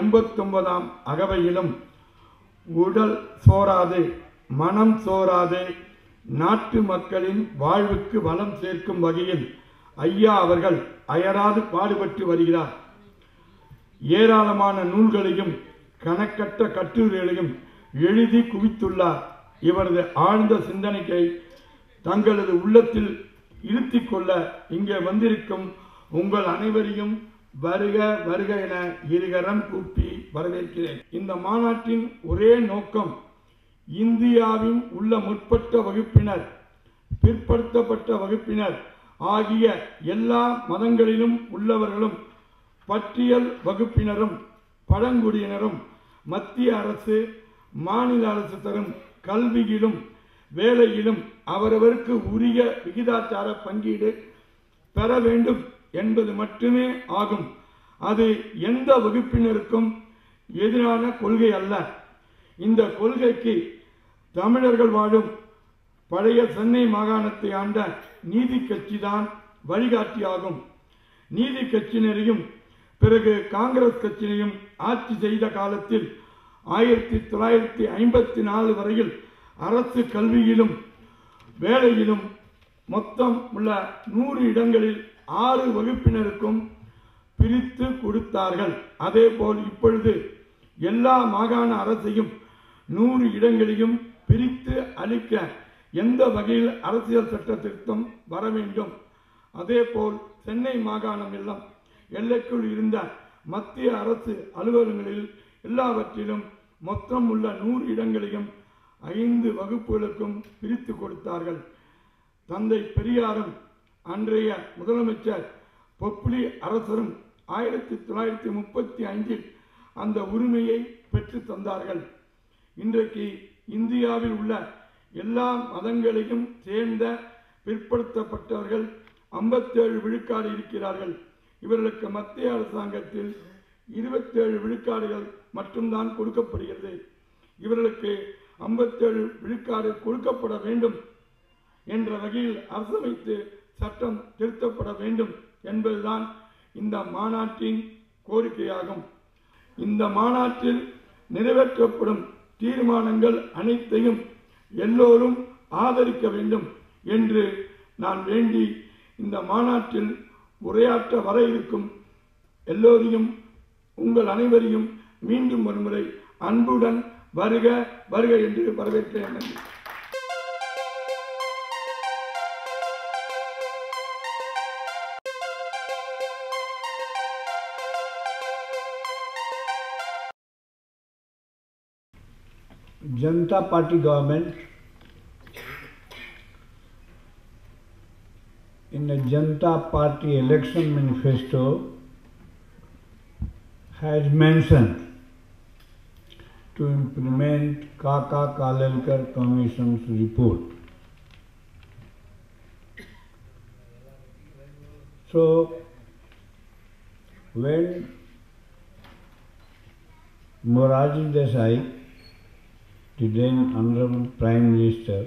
எண்பத்தொன்பதாம் அகவையிலும் உடல் சோராது மனம் சோராது நாட்டு மக்களின் வாழ்வுக்கு வளம் சேர்க்கும் வகையில் ஐயா அவர்கள் அயராது பாடுபட்டு வருகிறார். ஏராளமான நூல்களையும் கணக்கற்ற கட்டுரைகளையும் எழுதி குவித்துள்ளார். இவரது ஆழ்ந்த சிந்தனைக்கை தங்களது உள்ளத்தில் இருத்திக் கொள்ள இங்கே வந்திருக்கும் உங்கள் அனைவரையும் வருக வருக என இருகரம் கூப்பி வரவேற்கிறேன். இந்த மாநாட்டின் ஒரே நோக்கம் இந்தியாவின் உள்ள முற்பட்ட வகுப்பினர் பிற்படுத்தப்பட்ட வகுப்பினர் ஆகிய எல்லா மதங்களிலும் உள்ளவர்களும் பட்டியல் வகுப்பினரும் பழங்குடியினரும் மத்திய அரசு மாநில அரசு தரும் கல்வியிலும் வேலையிலும் அவரவருக்கு உரிய விகிதாச்சார பங்கீடு பெற வேண்டும். என்பது மட்டுமே ஆகும். அது எந்த வகுப்பினருக்கும் எதிரான கொள்கை அல்ல. இந்த கொள்கைக்கு தமிழர்கள் வாழும் பழைய சென்னை மாகாணத்தை ஆண்ட நீதி கட்சிதான் வழிகாட்டியாகும் நீதி கட்சியினரையும் பிறகு காங்கிரஸ் கட்சியினையும் ஆட்சி செய்த காலத்தில் ஆயிரத்தி தொள்ளாயிரத்தி ஐம்பத்தி நாலு வரையில் அரசு கல்வியிலும் வேலையிலும் மொத்தம் உள்ள நூறு இடங்களில் ஆறு வகுப்பினருக்கும் பிரித்து கொடுத்தார்கள். அதேபோல் இப்பொழுது எல்லா மாகாண அரசையும் நூறு இடங்களையும் பிரித்து அளிக்க எந்த வகையில் அரசியல் சட்ட திருத்தம் வர வேண்டும்? அதேபோல் சென்னை மாகாணம் எல்லாம் எல்லைக்குள் இருந்த மத்திய அரசு அலுவலகங்களில் எல்லாவற்றிலும் மொத்தம் உள்ள நூறு இடங்களையும் ஐந்து வகுப்புகளுக்கும் பிரித்து கொடுத்தார்கள். தந்தை பெரியாரும் அன்றைய முதலமைச்சர் பொப்புலி அரசரும் ஆயிரத்தி தொள்ளாயிரத்தி முப்பத்தி ஐந்தில் அந்த உரிமையை பெற்று தந்தார்கள். இன்றைக்கு இந்தியாவில் உள்ள எல்லா மதங்களையும் சேர்ந்த பிற்படுத்தப்பட்டவர்கள் ஐம்பத்தேழு விழுக்காடு இருக்கிறார்கள். இவர்களுக்கு மத்திய அரசாங்கத்தில் இருபத்தேழு விழுக்காடுகள் மட்டும்தான் கொடுக்கப்படுகிறது. இவர்களுக்கு ஐம்பத்தேழு விழுக்காடு கொடுக்கப்பட வேண்டும் என்ற வகையில் அரசமைத்து சட்டம் திருத்தப்பட வேண்டும் என்பதுதான் இந்த மாநாட்டின் கோரிக்கையாகும். இந்த மாநாட்டில் நிறைவேற்றப்படும் தீர்மானங்கள் அனைத்தையும் எல்லோரும் ஆதரிக்க வேண்டும் என்று நான் வேண்டி இந்த மாநாட்டில் உரையாற்ற வர இருக்கும் எல்லோரையும் உங்கள் அனைவரையும் மீண்டும் ஒருமுறை அன்புடன் வருக வருக என்று வரவேற்கிறேன். நன்றி. Janata party government in the Janata party election manifesto has mention to implement Kaka Kalelkar commission report. So when Morarji Desai the then Honorable Prime Minister,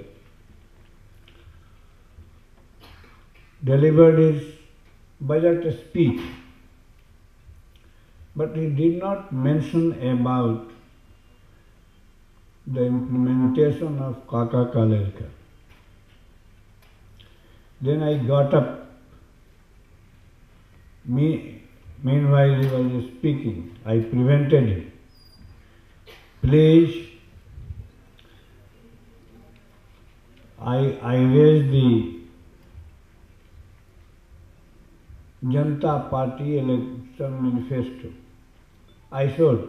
delivered his budget speech, but he did not mention about the implementation of Kaka Kalelkar. Then I got up. Me, meanwhile, he was speaking. I prevented him. Please, I I wage the Janata party election manifesto I showed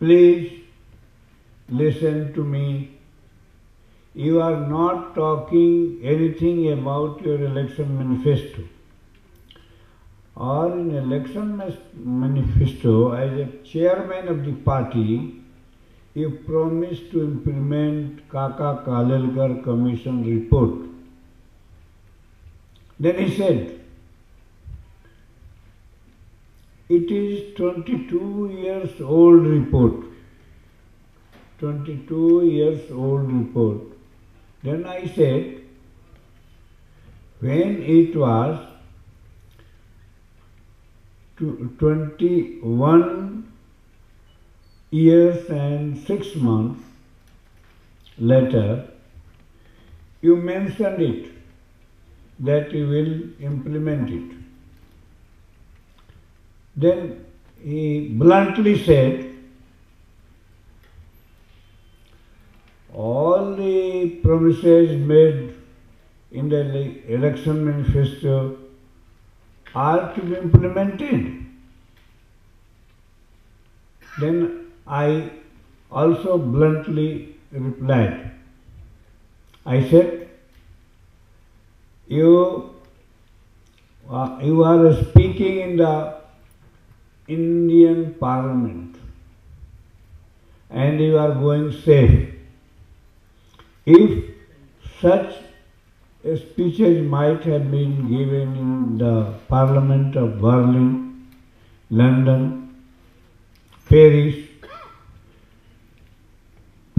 please listen to me you are not talking anything about your election manifesto और in election manifesto as a chairman of the party you promised to implement Kaka Kalelkar Commission report. Then he said, it is 22 years old report. 22 years old report. Then I said, when it was tw- 21 years and 6 months later, you mentioned it that you will implement it. Then he bluntly said, all the promises made in the election manifesto are to be implemented. Then I also bluntly replied. I said, you, uh, you are speaking in the Indian Parliament and you are going safe. If such speeches might have been given in the Parliament of Berlin, London, Paris,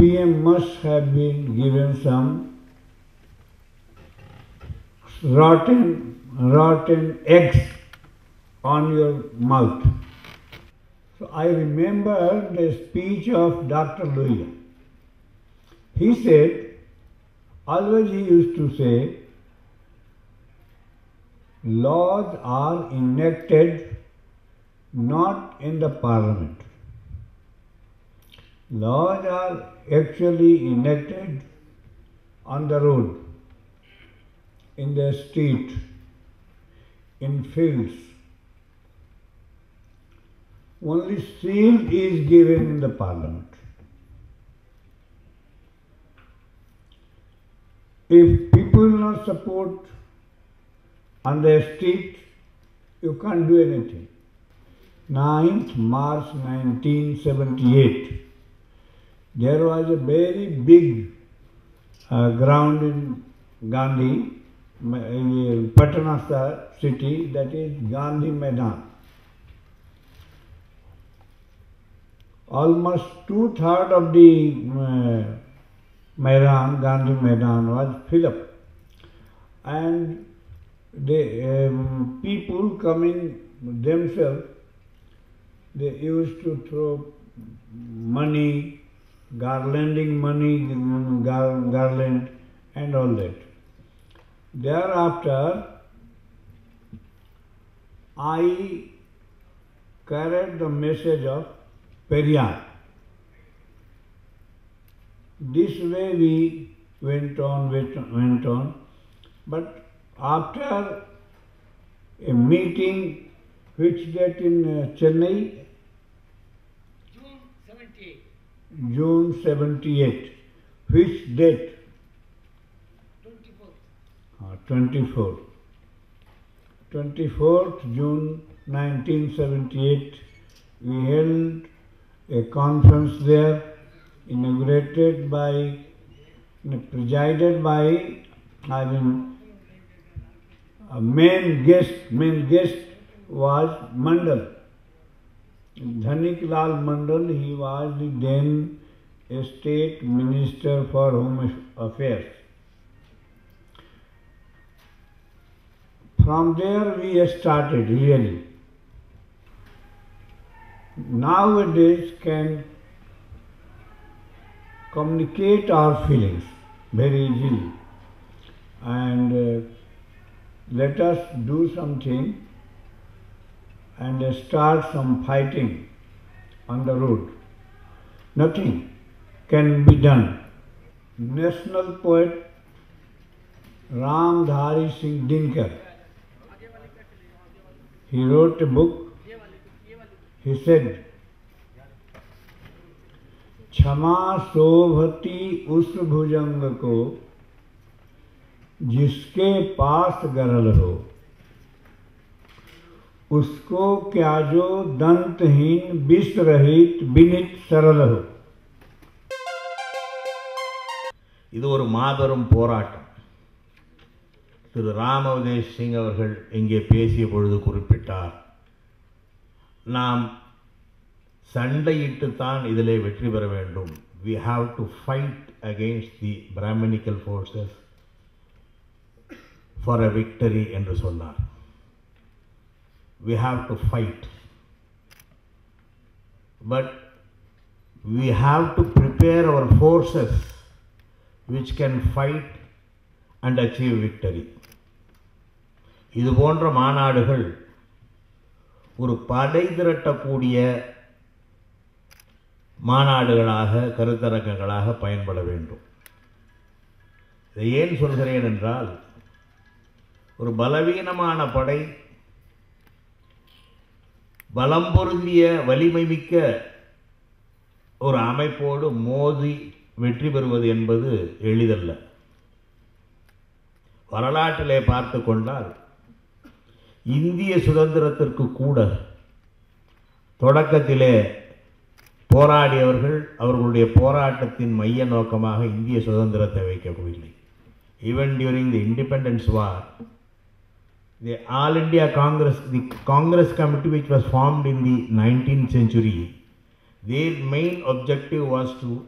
PM must have been given some rotten, rotten eggs on your mouth. So I remember the speech of Dr. Lohia. He said, always he used to say, laws are enacted not in the parliament. Laws are actually enacted on the road, in the street, in fields. Only seal is given in the parliament. If people will not support on the street, you can't do anything. 9th March 1978, there was a very big uh, ground in Gandhi, in Patna city, that is Gandhi Maidan. Almost two thirds of the uh, Maidan, Gandhi Maidan was filled up. And the um, people coming themselves, they used to throw money, garlanding money, gar- garland, and all that. Thereafter, I carried the message of Periyar. This way we went on, went went on. But after a meeting which that in uh, Chennai, June 78. Which date? 24. Ah, 24. 24th June 1978, we held a conference there, inaugurated by, presided by, I mean, a main guest, main guest was Mandal. Lal Mandal, he was the then State Minister for Home Affairs. From there we started really. Nowadays can communicate our feelings very easily and uh, let us do something and start some fighting on the road. Nothing can be done. National poet Ram Dhari Singh Dinkar, he wrote a book. He said, क्षमा शोभती उस भुजंग को जिसके पास गरल हो उसको क्या जो दंतहीन विष रहित विनित सरल हो இது ஒரு மாபெரும் போராட்டம் திரு ராமவதேஷ் சிங் அவர்கள் இங்கே பேசிய பொழுது குறிப்பிட்டார் நாம் சண்டையிட்டுத்தான் இதிலே வெற்றி பெற வேண்டும் we have to fight against the Brahminical forces for a victory என்று சொன்னார் We have to fight. But we have to prepare our forces which can fight and achieve victory. இது போன்ற மாநாடுகள் ஒரு படை திரட்டக்கூடிய மாநாடுகளாக கருத்தரங்கங்களாக பயன்பட வேண்டும் இதை ஏன் சொல்கிறேன் என்றால் ஒரு பலவீனமான படை பலம் பொருந்திய வலிமை மிக்க ஒரு அமைப்போடு மோதி வெற்றி பெறுவது என்பது எளிதல்ல. வரலாற்றிலே பார்த்து கொண்டால் இந்திய சுதந்திரத்திற்கு கூட தொடக்கத்திலே போராடியவர்கள் அவர்களுடைய போராட்டத்தின் மைய நோக்கமாக இந்திய சுதந்திரத்தை வைக்கவில்லை. Even during the independence war the All India Congress, the Congress committee which was formed in the 19th century, their main objective was to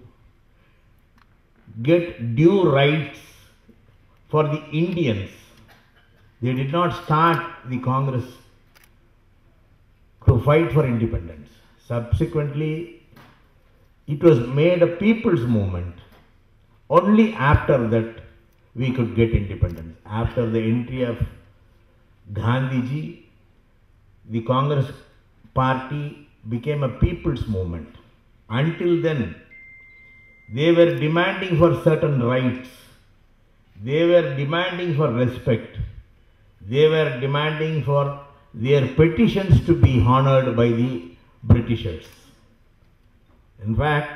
get due rights for the Indians. They did not start the Congress to fight for independence. Subsequently, it was made a people's movement. Only after that we could get independence. After the entry of Gandhiji, the Congress party became a people's movement. Until then, they were demanding for certain rights. They were demanding for respect. They were demanding for their petitions to be honored by the Britishers. In fact,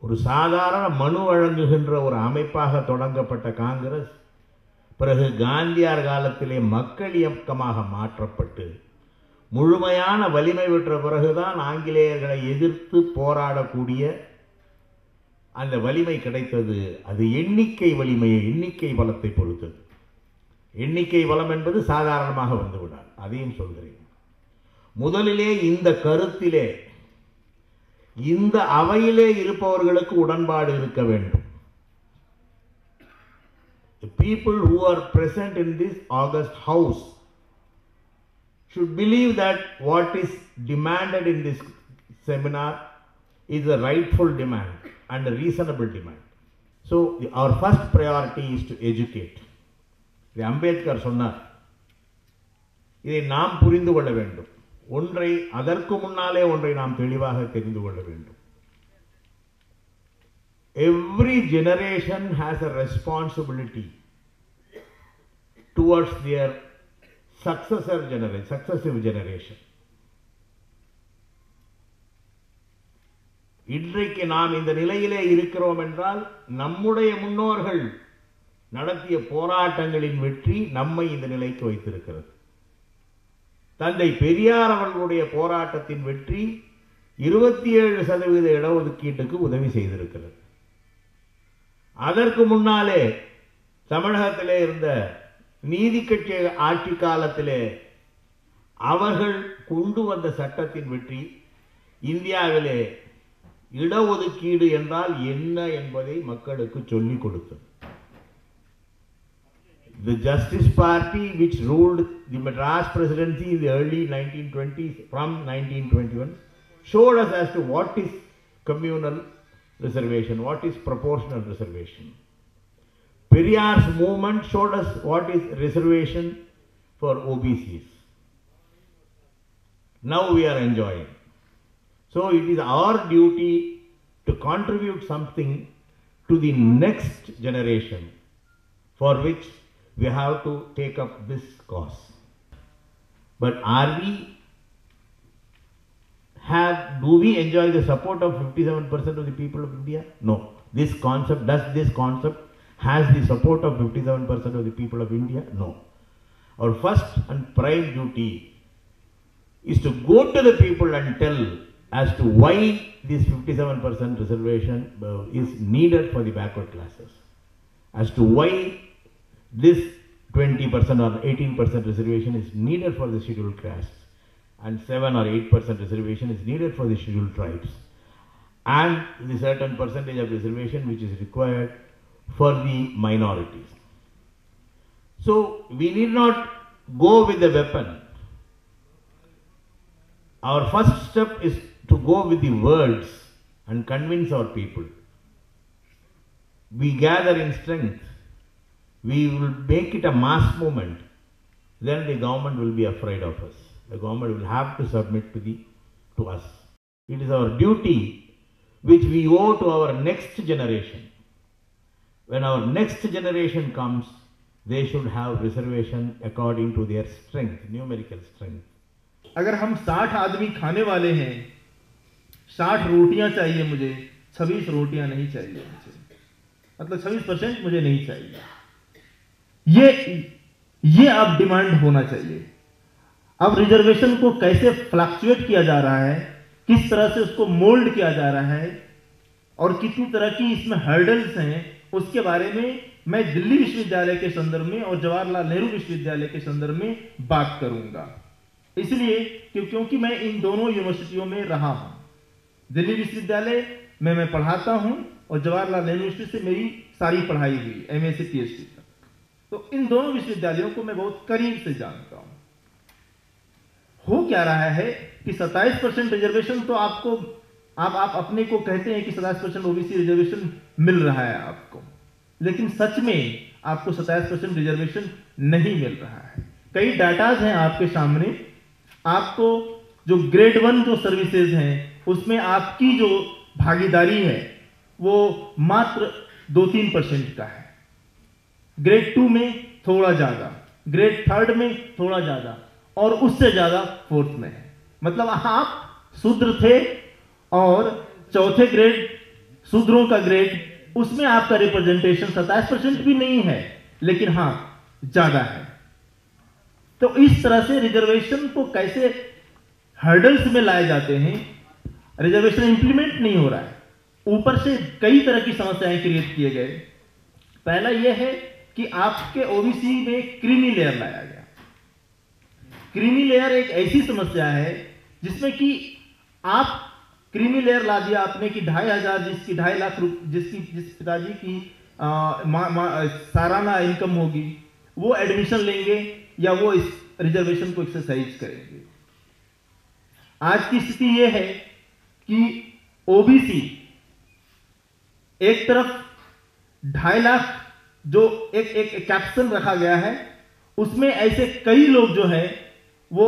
ஒரு சாதாரண மனு வழங்குகின்ற ஒரு அமைப்பாக தொடங்கப்பட்ட காங்கிரஸ் பிறகு காந்தியார் காலத்திலே மக்கள் இயக்கமாக மாற்றப்பட்டு முழுமையான வலிமை பெற்ற பிறகுதான் ஆங்கிலேயர்களை எதிர்த்து போராடக்கூடிய அந்த வலிமை கிடைத்தது. அது எண்ணிக்கை வலிமையை எண்ணிக்கை பலத்தை பொறுத்தது. எண்ணிக்கை பலம் என்பது சாதாரணமாக வந்துவிடாது. அதையும் சொல்கிறேன். முதலிலே இந்த கருத்திலே இந்த அவையிலே இருப்பவர்களுக்கு உடன்பாடு இருக்க வேண்டும். The people who are present in this August house should believe that what is demanded in this seminar is a rightful demand and a reasonable demand. So, the- our first priority is to educate. இது அம்பேத்கர் சொன்னார் இதை நாம் புரிந்து கொள்ள வேண்டும் ஒன்றை அதற்கு முன்னாலே ஒன்றை நாம் தெளிவாக தெரிந்து கொள்ள வேண்டும் every generation has a responsibility towards their successor generation, successive generation. இன்றைக்கு நாம் இந்த நிலையிலே இருக்கிறோம் என்றால் நம்முடைய முன்னோர்கள் நடத்திய போராட்டங்களின் வெற்றி நம்மை இந்த நிலைக்கு வைத்திருக்கிறது தந்தை பெரியார் அவர்களுடைய போராட்டத்தின் வெற்றி இருபத்தி ஏழு சதவீத இடஒதுக்கீட்டுக்கு உதவி செய்திருக்கிறது அதற்கு முன்னாலே தமிழகத்திலே இருந்த நீதி கட்சி ஆட்சி காலத்திலே அவர்கள் கொண்டு வந்த சட்டத்தின் வெற்றி இந்தியாவிலே இடஒதுக்கீடு என்றால் என்ன என்பதை மக்களுக்கு சொல்லிக் கொடுத்தது. The Justice Party, which ruled the Madras presidency in the early 1920s from 1921, showed us as to what is communal reservation, what is proportional reservation. Periyar's movement showed us what is reservation for OBCs. Now we are enjoying. So it is our duty to contribute something to the next generation for which we have to take up this cause. But are we have do we enjoy the support of 57% of the people of India? No. This concept does this concept has the support of 57% of the people of India? No. Our first and prime duty is to go to the people and tell as to why this 57% reservation uh, is needed for the backward classes, as to why this 20% or 18% reservation is needed for the scheduled castes, and 7 or 8% reservation is needed for the scheduled tribes, and the certain percentage of reservation which is required for the minorities. So we need not go with the weapon. Our first step is to go with the words and convince our people. We gather in strength. We will make it a mass movement. Then the government will be afraid of us. The government will have to submit to the to us. It is our duty which we owe to our next generation. When our next generation comes, they should have reservation according to their strength, numerical strength. हम साठ आदमी खाने वाले हैं साठ रोटियाँ चाहिए मुझे छब्बीस रोटियाँ नहीं चाहिए मुझे मतलब छब्बीस परसेंट मुझे नहीं चाहिए ये ये अब डिमांड होना चाहिए अब रिजर्वेशन को कैसे फ्लक्चुएट किया जा रहा है किस तरह से उसको मोल्ड किया जा रहा है और कितनी तरह की इसमें हर्डल्स हैं उसके बारे में मैं दिल्ली विश्वविद्यालय के संदर्भ में और जवाहरलाल नेहरू विश्वविद्यालय के संदर्भ में बात करूँगा। इसलिए क्यों, क्योंकि मैं इन दोनों यूनिवर्सिटियों में रहा हूँ। दिल्ली विश्वविद्यालय में मैं पढ़ाता हूँ और जवाहरलाल नेहरू यूनिवर्सिटी से मेरी सारी पढ़ाई हुई एम एस सी तक। तो इन दोनों विश्वविद्यालयों को मैं बहुत करीब से जानता हूँ। हो क्या रहा है कि 27 परसेंट रिजर्वेशन तो आपको, आप आप अपने को कहते हैं कि 27 परसेंट ओबीसी रिजर्वेशन मिल रहा है आपको। लेकिन सच में आपको 27 परसेंट रिजर्वेशन नहीं मिल रहा है। कई डाटाज हैं आपके सामने। आपको जो ग्रेड वन जो सर्विसेज़ हैं, उसमें आपकी जो भागीदारी है, वो मात्र दो तीन परसेंट का है। ग्रेड टू में थोड़ा ज़्यादा। ग्रेड थर्ड में थोड़ा ज़्यादा। और उससे ज़्यादा फोर्थ में है। मतलब आप शूद्र थे और चौथे ग्रेड शूद्रों का ग्रेड उसमें आपका रिप्रेजेंटेशन सत्ताईस परसेंट भी नहीं है, लेकिन हाँ ज़्यादा है। तो इस तरह से रिजर्वेशन को कैसे हर्डल्स में लाए जाते हैं रिजर्वेशन इंप्लीमेंट नहीं हो रहा है। ऊपर से कई तरह की समस्याएँ क्रिएट किए गए। पहला यह है कि आपके ओबीसी में क्रीमी लेयर लाया गया। क्रीमी लेयर एक ऐसी समस्या है जिसमें कि आप क्रीमी लेयर ला दिया आपने कि ढाई हज़ार जिसकी ढाई लाख रुप जिसकी जिस पिताजी की सालाना इनकम होगी वो एडमिशन लेंगे या वो इस रिजर्वेशन को एक्सरसाइज करेंगे। आज की स्थिति यह है कि ओबीसी एक तरफ़ ढाई लाख जो एक, एक कैप्शन रखा गया है उसमें ऐसे कई लोग जो है वो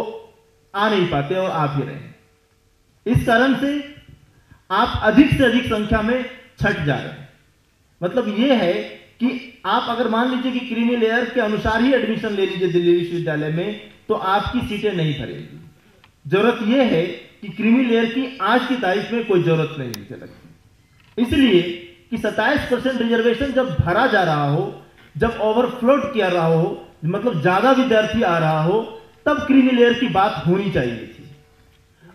आ नहीं पाते और आ भी रहे। इस कारण से आप अधिक से अधिक संख्या में छट जा रहे हैं। मतलब ये है कि आप अगर मान लीजिए कि क्रीमी लेयर के अनुसार ही एडमिशन ले लीजिए दिल्ली विश्वविद्यालय में तो आपकी सीटें नहीं भरेगी। ज़रूरत यह है कि क्रीमी लेयर की आज की तारीख में कोई ज़रूरत नहीं मुझे लगती इसलिए कि 27 परसेंट रिजर्वेशन जब भरा जा रहा हो, जब ओवरफ्लोट किया रहा हो मतलब ज़्यादा विद्यार्थी आ रहा हो तब क्रीमी लेयर की बात होनी चाहिए थी।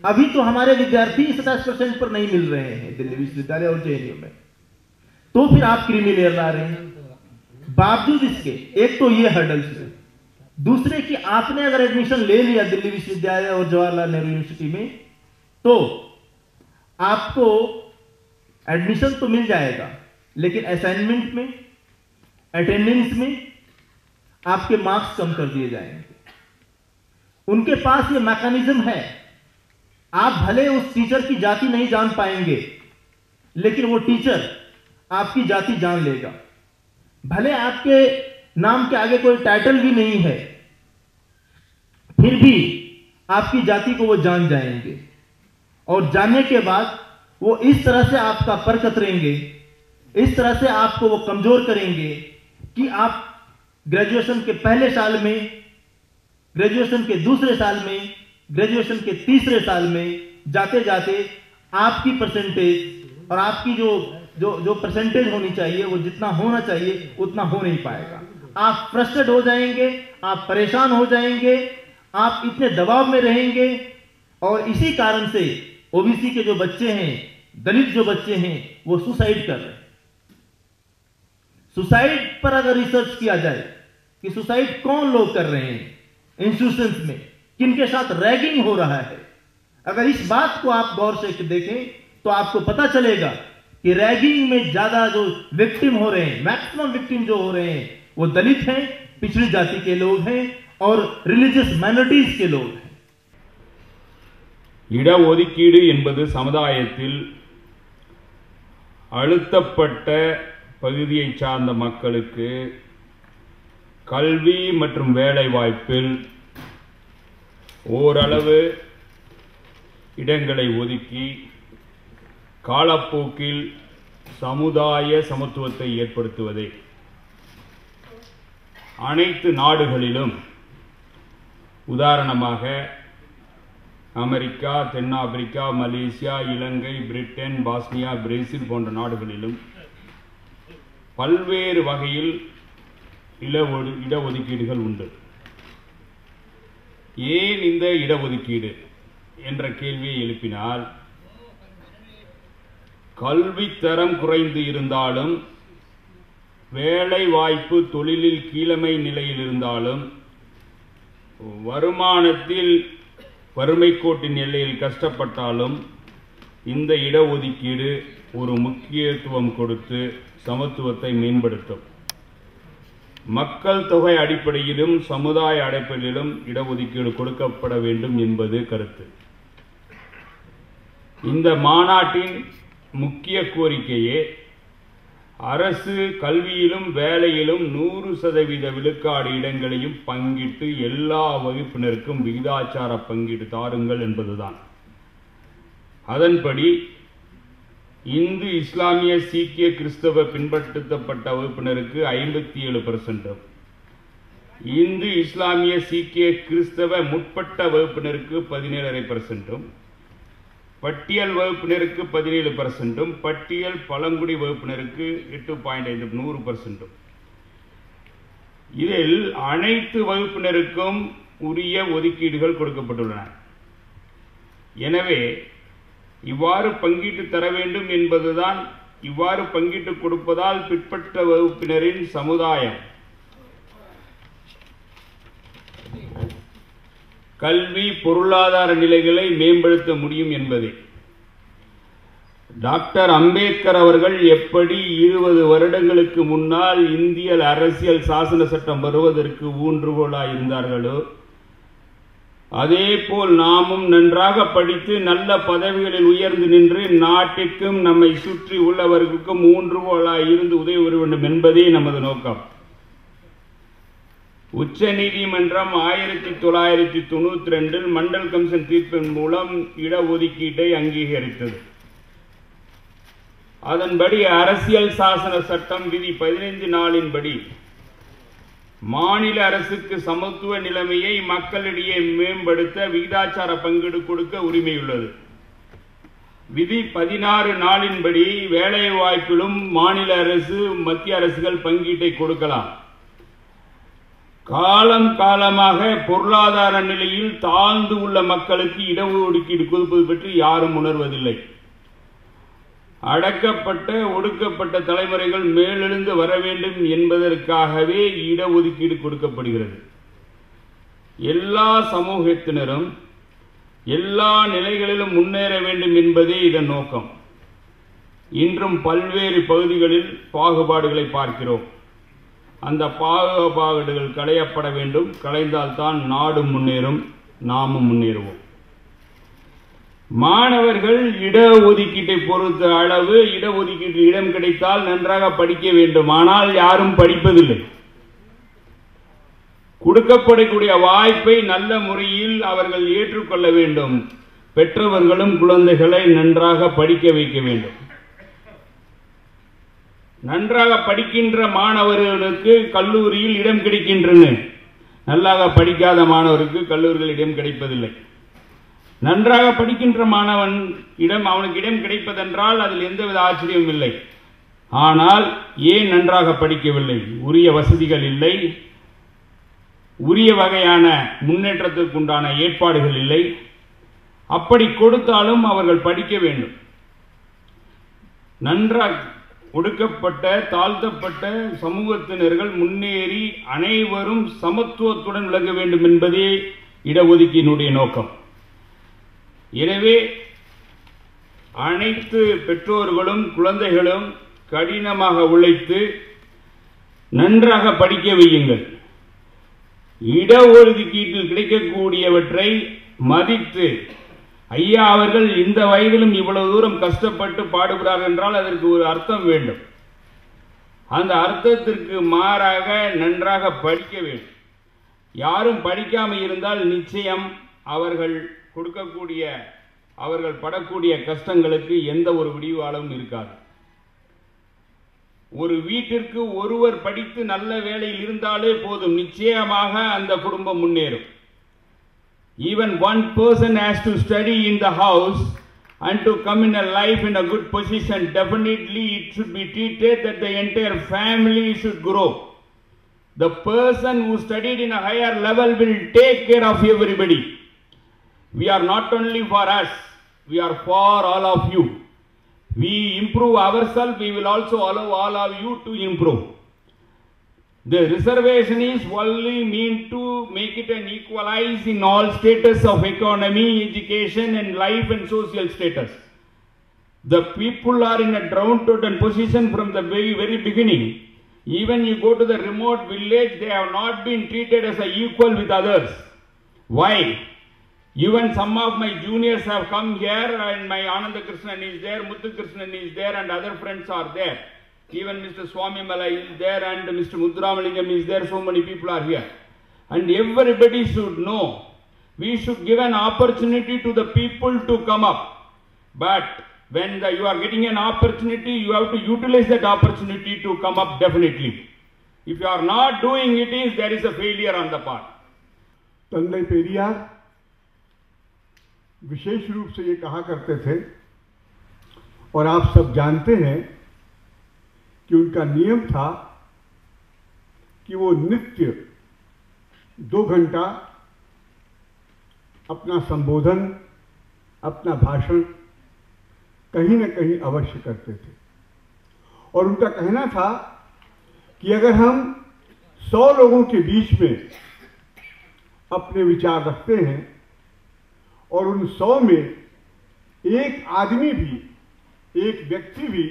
अभी तो हमारे विद्यार्थी सताइस परसेंट पर नहीं मिल रहे हैं दिल्ली विश्वविद्यालय और जेएनयू में। तो फिर आप क्रीमी लेयर ला रहे हैं। बावजूद इसके, एक तो ये हर्डल्स है। दूसरे कि आपने अगर एडमिशन ले लिया दिल्ली विश्वविद्यालय और जवाहरलाल नेहरू यूनिवर्सिटी में तो आपको एडमिशन तो मिल जाएगा, लेकिन असाइनमेंट में अटेंडेंस में आपके मार्क्स कम कर दिए जाएँगे। उनके पास ये मैकेनिज्म है। आप भले उस टीचर की जाति नहीं जान पाएँगे, लेकिन वो टीचर आपकी जाति जान लेगा। भले आपके नाम के आगे कोई टाइटल भी नहीं है, फिर भी आपकी जाति को वो जान जाएँगे। और जानने के बाद वो इस तरह से आपका पर कतरेंगे इस तरह से आपको वो कमज़ोर करेंगे कि आप ग्रेजुएशन के पहले साल में ग्रेजुएशन के दूसरे साल में, ग्रेजुएशन के तीसरे साल में जाते जाते आपकी परसेंटेज और आपकी जो जो जो परसेंटेज होनी चाहिए, वो जितना होना चाहिए, उतना हो नहीं पाएगा। आप फ्रस्ट्रेट हो जाएँगे, आप परेशान हो जाएँगे, आप इतने दबाव में रहेंगे और इसी कारण से ओबीसी के जो बच्चे हैं, दलित जो बच्चे हैं, वो सुसाइड कर रहे हैं। सुसाइड पर अगर रिसर्च किया जाए कि सुसाइड कौन लोग कर रहे हैं इंस्टीट्यूशंस में किनके साथ रैगिंग हो रहा है अगर इस बात को आप गौर से देखें तो आपको पता चलेगा कि रैगिंग में ज्यादा जो विक्टिम हो रहे हैं मैक्सिमम विक्टिम जो हो रहे हैं वो दलित हैं पिछड़ी जाति के लोग हैं और रिलीजियस माइनॉरिटीज के लोग हैं இடஒதுக்கீடு என்பது சமுதாயத்தில் அழுத்தப்பட்ட பகுதியை சார்ந்த மக்களுக்கு கல்வி மற்றும் வேலைவாய்ப்பில் ஓரளவு இடங்களை ஒதுக்கி காலப்போக்கில் சமுதாய சமத்துவத்தை ஏற்படுத்துவதே. அனைத்து நாடுகளிலும் உதாரணமாக அமெரிக்கா தென்னாப்பிரிக்கா Malaysia Ilangai Britain Bosnia Brazil போன்ற நாடுகளிலும் பல்வேறு வகையில் இட இடஒதுக்கீடுகள் உண்டு. ஏன் இந்த இடஒதுக்கீடு? என்ற கேள்வியை எழுப்பினால் கல்வித்தரம் குறைந்து இருந்தாலும் வேலை வாய்ப்பு தொழிலில் கீழமை நிலையில் இருந்தாலும் வருமானத்தில் வறுமை கோட்டின் எல்லையில் கஷ்டப்பட்டாலும் இந்த இடஒதுக்கீடு ஒரு முக்கியத்துவம் கொடுத்து சமத்துவத்தை மேம்படுத்தும். மக்கள் தொகை அடிப்படையிலும் சமுதாய அடிப்படையிலும் இடஒதுக்கீடு கொடுக்கப்பட வேண்டும் என்பது கருத்து. இந்த மாநாட்டின் முக்கிய கோரிக்கையே அரசு கல்வியிலும் வேலையிலும் நூறு சதவீத விழுக்காடு இடங்களையும் பங்கிட்டு எல்லா வகுப்பினருக்கும் விகிதாச்சார பங்கீடு தாருங்கள் என்பதுதான். அதன்படி இந்து இஸ்லாமிய சீக்கிய கிறிஸ்தவ பின்பற்றப்பட்ட வகுப்பினருக்கு ஐம்பத்தி ஏழு பர்சன்டும் இந்து இஸ்லாமிய சீக்கிய கிறிஸ்தவ முற்பட்ட வகுப்பினருக்கு பதினேழரை பர்சன்டும் பட்டியல் வகுப்பினருக்கு பதினேழு பர்சன்ட்டும் பட்டியல் பழங்குடி வகுப்பினருக்கு எட்டு பாயிண்ட் ஐந்து நூறு பர்சன்ட்டும் இதில் அனைத்து வகுப்பினருக்கும் உரிய ஒதுக்கீடுகள் கொடுக்கப்பட்டுள்ளன. எனவே இவ்வாறு பங்கிட்டு தர வேண்டும் என்பதுதான் இவ்வாறு பங்கிட்டு கொடுப்பதால் பிற்பட்ட வகுப்பினரின் சமுதாயம். கல்வி பொருளாதார நிலைகளை மேம்படுத்த முடியும் என்பதே. டாக்டர் அம்பேத்கர் அவர்கள் எப்படி இருபது வருடங்களுக்கு முன்னால் இந்திய அரசியல் சாசன சட்டம் வருவதற்கு ஊன்றுகோலாக இருந்தார்களோ அதே போல் நாமும் நன்றாக படித்து நல்ல பதவிகளில் உயர்ந்து நின்று நாட்டிற்கும் நம்மை சுற்றி உள்ளவர்களுக்கும் ஊன்றுகோலாய் இருந்து உதவி வர வேண்டும் என்பதே நமது நோக்கம். உச்ச நீதிமன்றம் ஆயிரத்தி தொள்ளாயிரத்தி தொண்ணூத்தி ரெண்டில் மண்டல் கமிஷன் தீர்ப்பின் மூலம் இடஒதுக்கீட்டை அங்கீகரித்தது. அதன்படி அரசியல் சாசன சட்டம் விதி பதினைந்து நாளின்படி மாநில அரசுக்கு சமத்துவ நிலைமையை மக்களிடையே மேம்படுத்த விகிதாச்சார பங்கீடு கொடுக்க உரிமையுள்ளது. விதி பதினாறு நாளின்படி வேலை வாய்ப்பிலும் மாநில அரசு மத்திய அரசுகள் பங்கீட்டை கொடுக்கலாம். காலம் காலமாக பொருளாதார நிலையில் தாழ்ந்து உள்ள மக்களுக்கு இடஒதுக்கீடு கொடுப்பது பற்றி யாரும் உணர்வதில்லை. அடக்கப்பட்ட ஒடுக்கப்பட்ட தலைமுறைகள் மேலெழுந்து வர வேண்டும் என்பதற்காகவே இடஒதுக்கீடு கொடுக்கப்படுகிறது. எல்லா சமூகத்தினரும் எல்லா நிலைகளிலும் முன்னேற வேண்டும் என்பதே இதன் நோக்கம். இன்றும் பல்வேறு பகுதிகளில் பாகுபாடுகளை பார்க்கிறோம். அந்த பாகுபாடுகள் களையப்பட வேண்டும். களைந்தால்தான் நாடு முன்னேறும் நாமும் முன்னேறுவோம். மாணவர்கள் இடஒதுக்கீட்டை பொறுத்த அளவு இடஒதுக்கீட்டு இடம் கிடைத்தால் நன்றாக படிக்க வேண்டும். ஆனால் யாரும் படிப்பதில்லை. கொடுக்கப்படக்கூடிய வாய்ப்பை நல்ல முறையில் அவர்கள் ஏற்றுக்கொள்ள வேண்டும். பெற்றவர்களும் குழந்தைகளை நன்றாக படிக்க வைக்க வேண்டும். நன்றாக படிக்கின்ற மாணவர்களுக்கு கல்லூரியில் இடம் கிடைக்கின்றன. நல்லாக படிக்காத மாணவருக்கு கல்லூரியில் இடம் கிடைப்பதில்லை. நன்றாக படிக்கின்ற மாணவன் இடம் அவனுக்கு இடம் கிடைப்பதென்றால் அதில் எந்தவித ஆச்சரியமும் இல்லை. ஆனால் ஏன் நன்றாக படிக்கவில்லை? உரிய வசதிகள் இல்லை. உரிய வகையான முன்னேற்றத்திற்குண்டான ஏற்பாடுகள் இல்லை. அப்படி கொடுத்தாலும் அவர்கள் படிக்க வேண்டும். நன்றாக ஒடுக்கப்பட்ட தாழ்த்தப்பட்ட சமூகத்தினர்கள் முன்னேறி அனைவரும் சமத்துவத்துடன் விளங்க வேண்டும் என்பதே இடஒதுக்கீனுடைய நோக்கம். எனவே அனைத்து பெற்றோர்களும் குழந்தைகளும் கடினமாக உழைத்து நன்றாக படிக்க வையுங்கள். இடஒதுக்கீட்டில் கிடைக்கக்கூடியவற்றை மதித்து ஐயா அவர்கள் இந்த வயதிலும் இவ்வளவு தூரம் கஷ்டப்பட்டு பாடுகிறார்கள் என்றால் அதற்கு ஒரு அர்த்தம் வேண்டும். அந்த அர்த்தத்திற்கு மாறாக நன்றாக படிக்க வேண்டும். யாரும் படிக்காமல் இருந்தால் நிச்சயம் அவர்கள் கொடுக்கக்கூடிய அவர்கள் படக்கூடிய கஷ்டங்களுக்கு எந்த ஒரு விடிவாளவும் இருக்காது. ஒரு வீட்டிற்கு ஒருவர் படித்து நல்ல வேலையில் இருந்தாலே போதும். நிச்சயமாக அந்த குடும்பம் முன்னேறும். Even one person has to study in the house and to come in a life in a good position definitely it should be treated that the entire family should grow the person who studied in a higher level will take care of everybody we are not only for us we are for all of you we improve ourselves we will also allow all of you to improve the reservation is only mean to make it an equalize in all status of economy, education and life and social status. The people are in a downtrodden position from the very, very beginning. Even you go to the remote village, they have not been treated as a equal with others. Why? Even some of my juniors have come here and my Ananda Krishnan is there, Muthu Krishnan is there and other friends are there. Even Mr. Swami Mala is there and Mr. Mudramalingam is there, so many people are here. And everybody should know, we should give an opportunity to the people to come up. But when the, you are getting an opportunity, you have to utilize that opportunity to come up definitely. If you are not doing it, is there is a failure on the part. தந்தை பெரியார் विशेष रूप से ये कहा करते थे, और आप सब जानते हैं कि उनका नियम था कि वो नित्य दो घंटा अपना संबोधन, अपना भाषण कहीं न कहीं अवश्य करते थे। और उनका कहना था कि अगर हम सौ लोगों के बीच में अपने विचार रखते हैं और उन सौ में एक आदमी भी, एक व्यक्ति भी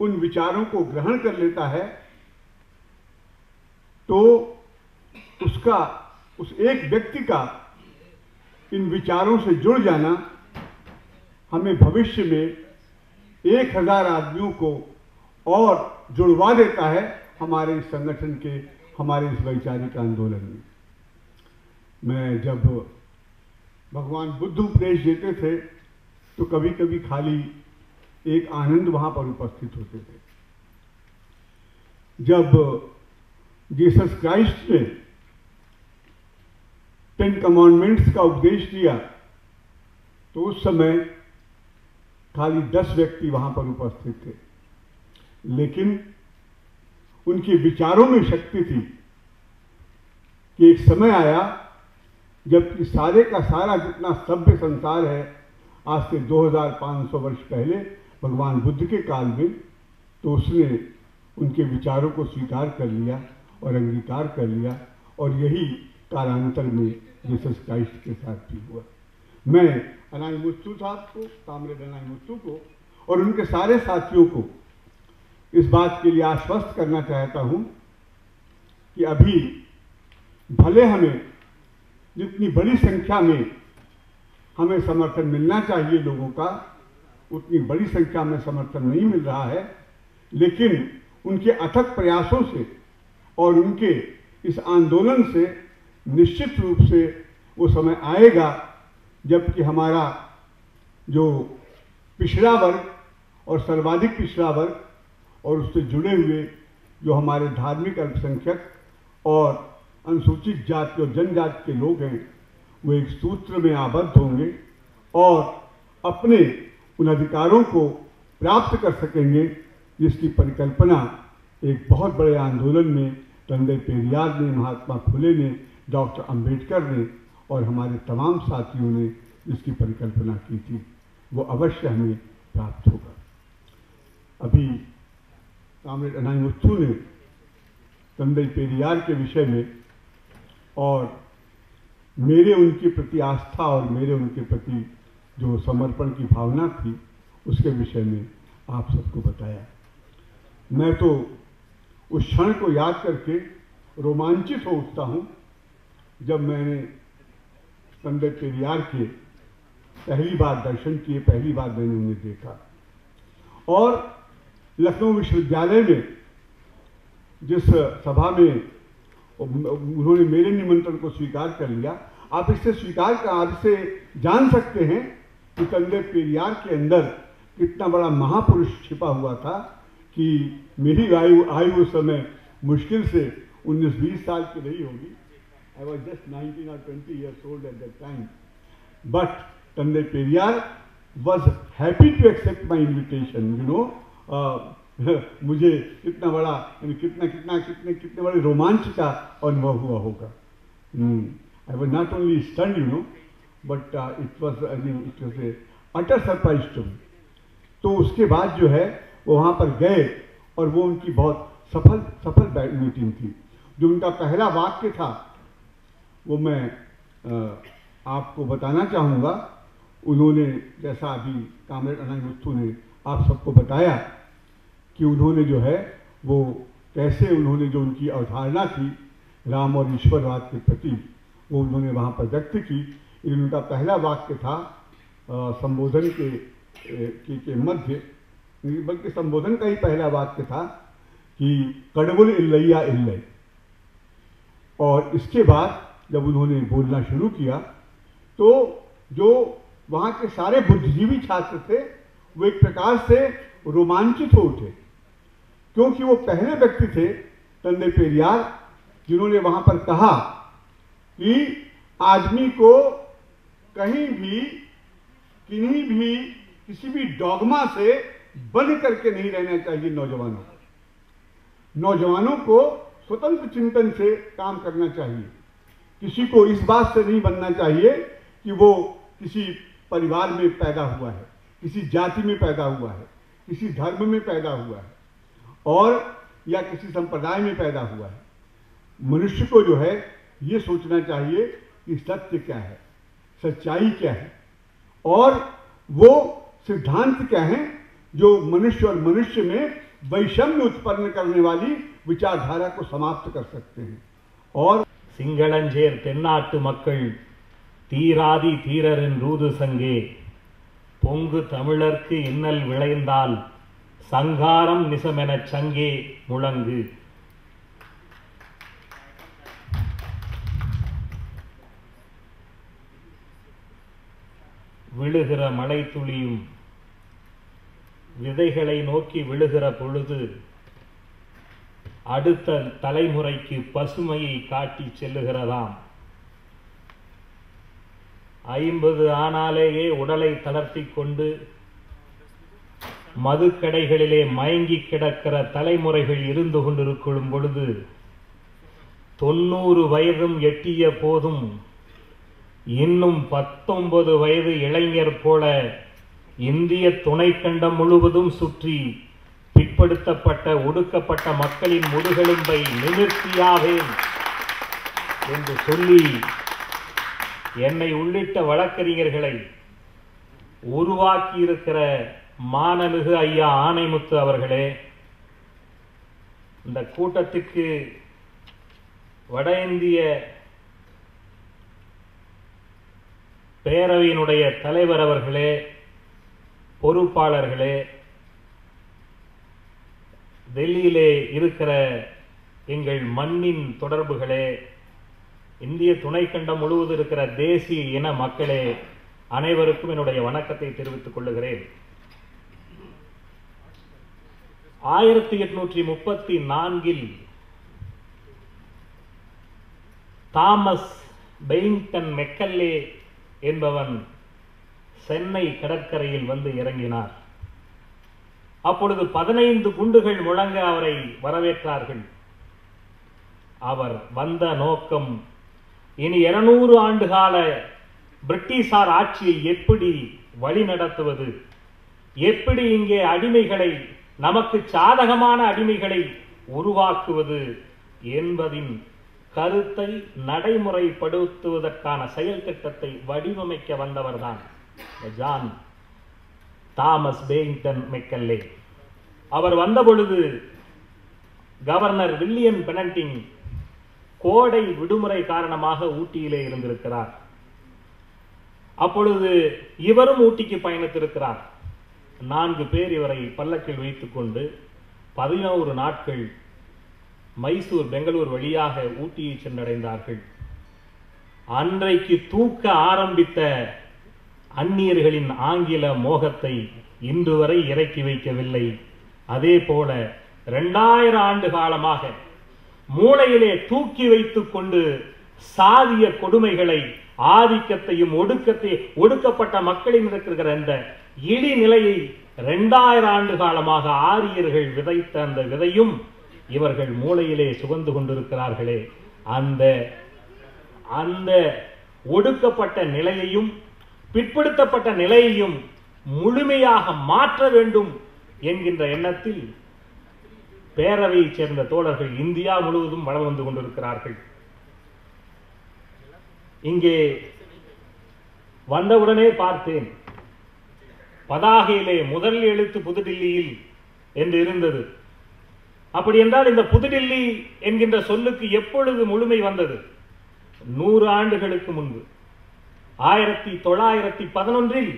उन विचारों को ग्रहण कर लेता है तो उसका, उस एक व्यक्ति का इन विचारों से जुड़ जाना हमें भविष्य में एक हज़ार आदमियों को और जुड़वा देता है हमारे इस संगठन के, हमारे इस वैचारिक आंदोलन में। मैं जब भगवान बुद्ध उपदेश देते थे तो कभी कभी खाली एक आनंद वहाँ पर उपस्थित होते थे। जब जीसस क्राइस्ट ने टेन कमांडमेंट्स का उपदेश दिया तो उस समय खाली दस व्यक्ति वहाँ पर उपस्थित थे। लेकिन उनके विचारों में शक्ति थी कि एक समय आया जबकि सारे का सारा जितना सभ्य संसार है, आज से 2500 वर्ष पहले भगवान बुद्ध के काल में तो उसने उनके विचारों को स्वीकार कर लिया और अंगीकार कर लिया और यही कालांतर में जीसस क्राइस्ट के साथ भी हुआ। मैं अनाई मुत्तू साहब को कामरेड अनाई मुत्तू को और उनके सारे साथियों को इस बात के लिए आश्वस्त करना चाहता हूँ कि अभी भले हमें जितनी बड़ी संख्या में हमें समर्थन मिलना चाहिए लोगों का, उतनी बड़ी संख्या में समर्थन नहीं मिल रहा है। लेकिन उनके अथक प्रयासों से और उनके इस आंदोलन से निश्चित रूप से वो समय आएगा, जबकि हमारा जो पिछड़ा वर्ग और सर्वाधिक पिछड़ा वर्ग और उससे जुड़े हुए जो हमारे धार्मिक अल्पसंख्यक और अनुसूचित जाति और जनजाति के लोग हैं, वो एक सूत्र में आबद्ध होंगे और अपने उन अधिकारों को प्राप्त कर सकेंगे, जिसकी परिकल्पना एक बहुत बड़े आंदोलन में तंदे पेरियार ने महात्मा फुले ने, डॉक्टर अंबेडकर ने और हमारे तमाम साथियों ने जिसकी परिकल्पना की थी। वो अवश्य हमें प्राप्त होगा। अभी कामरेड अनाई मुथू ने तंदई पेरियार के विषय में और मेरे उनके प्रति आस्था और मेरे उनके प्रति जो समर्पण की भावना थी, उसके विषय में आप सबको बताया। मैं तो उस क्षण को याद करके रोमांचित हो उठता हूँ, जब मैंने संदर पेरियार के पहली बार दर्शन किए, पहली बार मैंने उन्हें देखा। और लखनऊ विश्वविद्यालय में जिस सभा में उन्होंने मेरे निमंत्रण को स्वीकार कर लिया आप इससे स्वीकार कर आप इसे जान सकते हैं कि कंदे पेरियार के अंदर कितना बड़ा महापुरुष छिपा हुआ था कि मेरी आयु आयु उस समय मुश्किल से 19-20 साल की रही होगी आई वॉज़ जस्ट 19 और 20 years old at that time. But Tande Periyar was happy to accept my invitation, you know. मुझे कितना बड़ा कितना कितना कितने कितने बड़े रोमांच का अनुभव हुआ होगा। I was not only stunned you know but it was it was a utter surprise to तो उसके बाद जो है वो वहाँ पर गए और वो उनकी बहुत सफल सफल मीटिंग थी। जो उनका पहला वाक्य था वो मैं आ, आपको बताना चाहूँगा। उन्होंने जैसा अभी कामरेड मुस्तू ने आप सबको बताया कि उन्होंने जो है वो कैसे उन्होंने जो उनकी अवधारणा थी राम और ईश्वरवाद के प्रति वो उन्होंने वहाँ पर व्यक्त की। उनका पहला वाक्य था संबोधन के के, के मध्य। बल्कि संबोधन का ही पहला वाक्य था कि कड़बुल इल्लैया इल्लै और इसके बाद जब उन्होंने बोलना शुरू किया तो जो वहाँ के सारे बुद्धिजीवी छात्र थे वो एक प्रकार से रोमांचित हो उठे। क्योंकि वो पहले व्यक्ति थे तंदे पेरियार, जिन्होंने वहाँ पर कहा कि आदमी को कहीं भी, किन्हीं भी, किसी भी डॉगमा से बंद करके नहीं रहना चाहिए नौजवानों को। नौजवानों को स्वतंत्र चिंतन से काम करना चाहिए। किसी को इस बात से नहीं बनना चाहिए कि वो किसी परिवार में पैदा हुआ है, किसी जाति में पैदा हुआ है, किसी धर्म में पैदा हुआ है। और या किसी संप्रदाय में पैदा हुआ है मनुष्य को जो है ये सोचना चाहिए कि सत्य क्या है सच्चाई क्या है और वो सिद्धांत क्या है जो मनुष्य और मनुष्य में वैषम्य उत्पन्न करने वाली विचारधारा को समाप्त कर सकते हैं और சிங்களஞ்சேர் தென்னாட்டு மக்கள் தீராதி தீரரின் ரூது சங்கே பொங்கு தமிழர்க்கு இன்னல் விளைந்தால் சங்காரம் நிசமெனச் சங்கே முழங்கு. விழுகிற மழை துளியும் விதைகளை நோக்கி விழுகிற பொழுது அடுத்த தலைமுறைக்கு பசுமையை காட்டி செல்லுகிறதாம். ஐம்பது ஆனாலேயே உடலை தளர்த்தி கொண்டு மதுக்கடைகளிலே மயங்கி கிடக்கிற தலைமுறைகள் இருந்து கொண்டிருக்கும் பொழுது தொண்ணூறு வயதும் எட்டிய போதும் இன்னும் பத்தொன்பது வயது இளைஞர் போல இந்திய துணைக்கண்டம் முழுவதும் சுற்றி பிற்படுத்தப்பட்ட ஒடுக்கப்பட்ட மக்களின் முதுகெலும்பை நிமிர்த்தியாவேன் என்று சொல்லி என்னை உள்ளிட்ட வழக்கறிஞர்களை உருவாக்கியிருக்கிற மானமிகு ஐயா ஆனைமுத்து அவர்களே இந்த கூட்டத்திற்கு வட இந்திய பேரவையினுடைய தலைவர் அவர்களே பொறுப்பாளர்களே டெல்லியிலே இருக்கிற எங்கள் மண்ணின் தொடர்புகளே இந்திய துணைக்கண்டம் முழுவதும் இருக்கிற தேசிய இன மக்களே அனைவருக்கும் என்னுடைய வணக்கத்தை தெரிவித்துக் கொள்ளுகிறேன். ஆயிரத்தி எட்நூற்றி முப்பத்தி நான்கில் தாமஸ் பெயிங்டன் மெக்கல்லே என்பவன் சென்னை கடற்கரையில் வந்து இறங்கினார். அப்பொழுது பதினைந்து குண்டுகள் முழங்க அவரை வரவேற்றார்கள். அவர் வந்த நோக்கம் இனி இருநூறு ஆண்டுகால பிரிட்டிஷார் ஆட்சியை எப்படி வழிநடத்துவது? எப்படி இங்கே அடிமைகளை நமக்கு சாதகமான அடிமைகளை உருவாக்குவது என்பதின் கருத்தை நடைமுறைப்படுத்துவதற்கான செயல் திட்டத்தை வடிவமைக்க வந்தவர்தான் ஜான் தாமஸ் பேயிங்டன் மெக்கல்லே. அவர் வந்தபொழுது கவர்னர் வில்லியம் பெனண்டிங் கோடை விடுமுறை காரணமாக ஊட்டியிலே இருந்திருக்கிறார். அப்பொழுது இவரும் ஊட்டிக்கு பயணித்திருக்கிறார். நான்கு பேர் இவரை பல்லக்கில் வைத்துக்கொண்டு பதினோரு நாட்கள் மைசூர் பெங்களூர் வழியாக ஊட்டியை சென்றடைந்தார்கள். அன்றைக்கு தூக்க ஆரம்பித்த அந்நியர்களின் ஆங்கில மோகத்தை இன்று வரை இறக்கி வைக்கவில்லை. அதே போல இரண்டாயிரம் ஆண்டு காலமாக மூளையிலே தூக்கி வைத்துக் கொண்டு சாதிய கொடுமைகளை ஆதிக்கத்தையும் ஒடுக்கத்தை ஒடுக்கப்பட்ட மக்களின் இருக்கிற அந்த இழி நிலையை இரண்டாயிரம் ஆண்டு காலமாக ஆரியர்கள் விதைத்த அந்த விதையும் இவர்கள் மூளையிலே சுகந்து கொண்டிருக்கிறார்களே. அந்த அந்த ஒடுக்கப்பட்ட நிலையையும் பிற்படுத்தப்பட்ட நிலையையும் முழுமையாக மாற்ற வேண்டும் என்கின்ற எண்ணத்தில் பேரவையைச் சேர்ந்த தோழர்கள் இந்தியா முழுவதும் வளம் வந்து கொண்டிருக்கிறார்கள். இங்கே வந்தவுடனே பார்த்தேன். பதாகையிலே முதல் எழுத்து புதுடில்லியில் என்று இருந்தது. அப்படி என்றால் இந்த புதுடில்லி என்கின்ற சொல்லுக்கு எப்பொழுது முழுமை வந்தது? நூறு ஆண்டுகளுக்கு முன்பு. ஆயிரத்தி தொள்ளாயிரத்தி பதினொன்றில்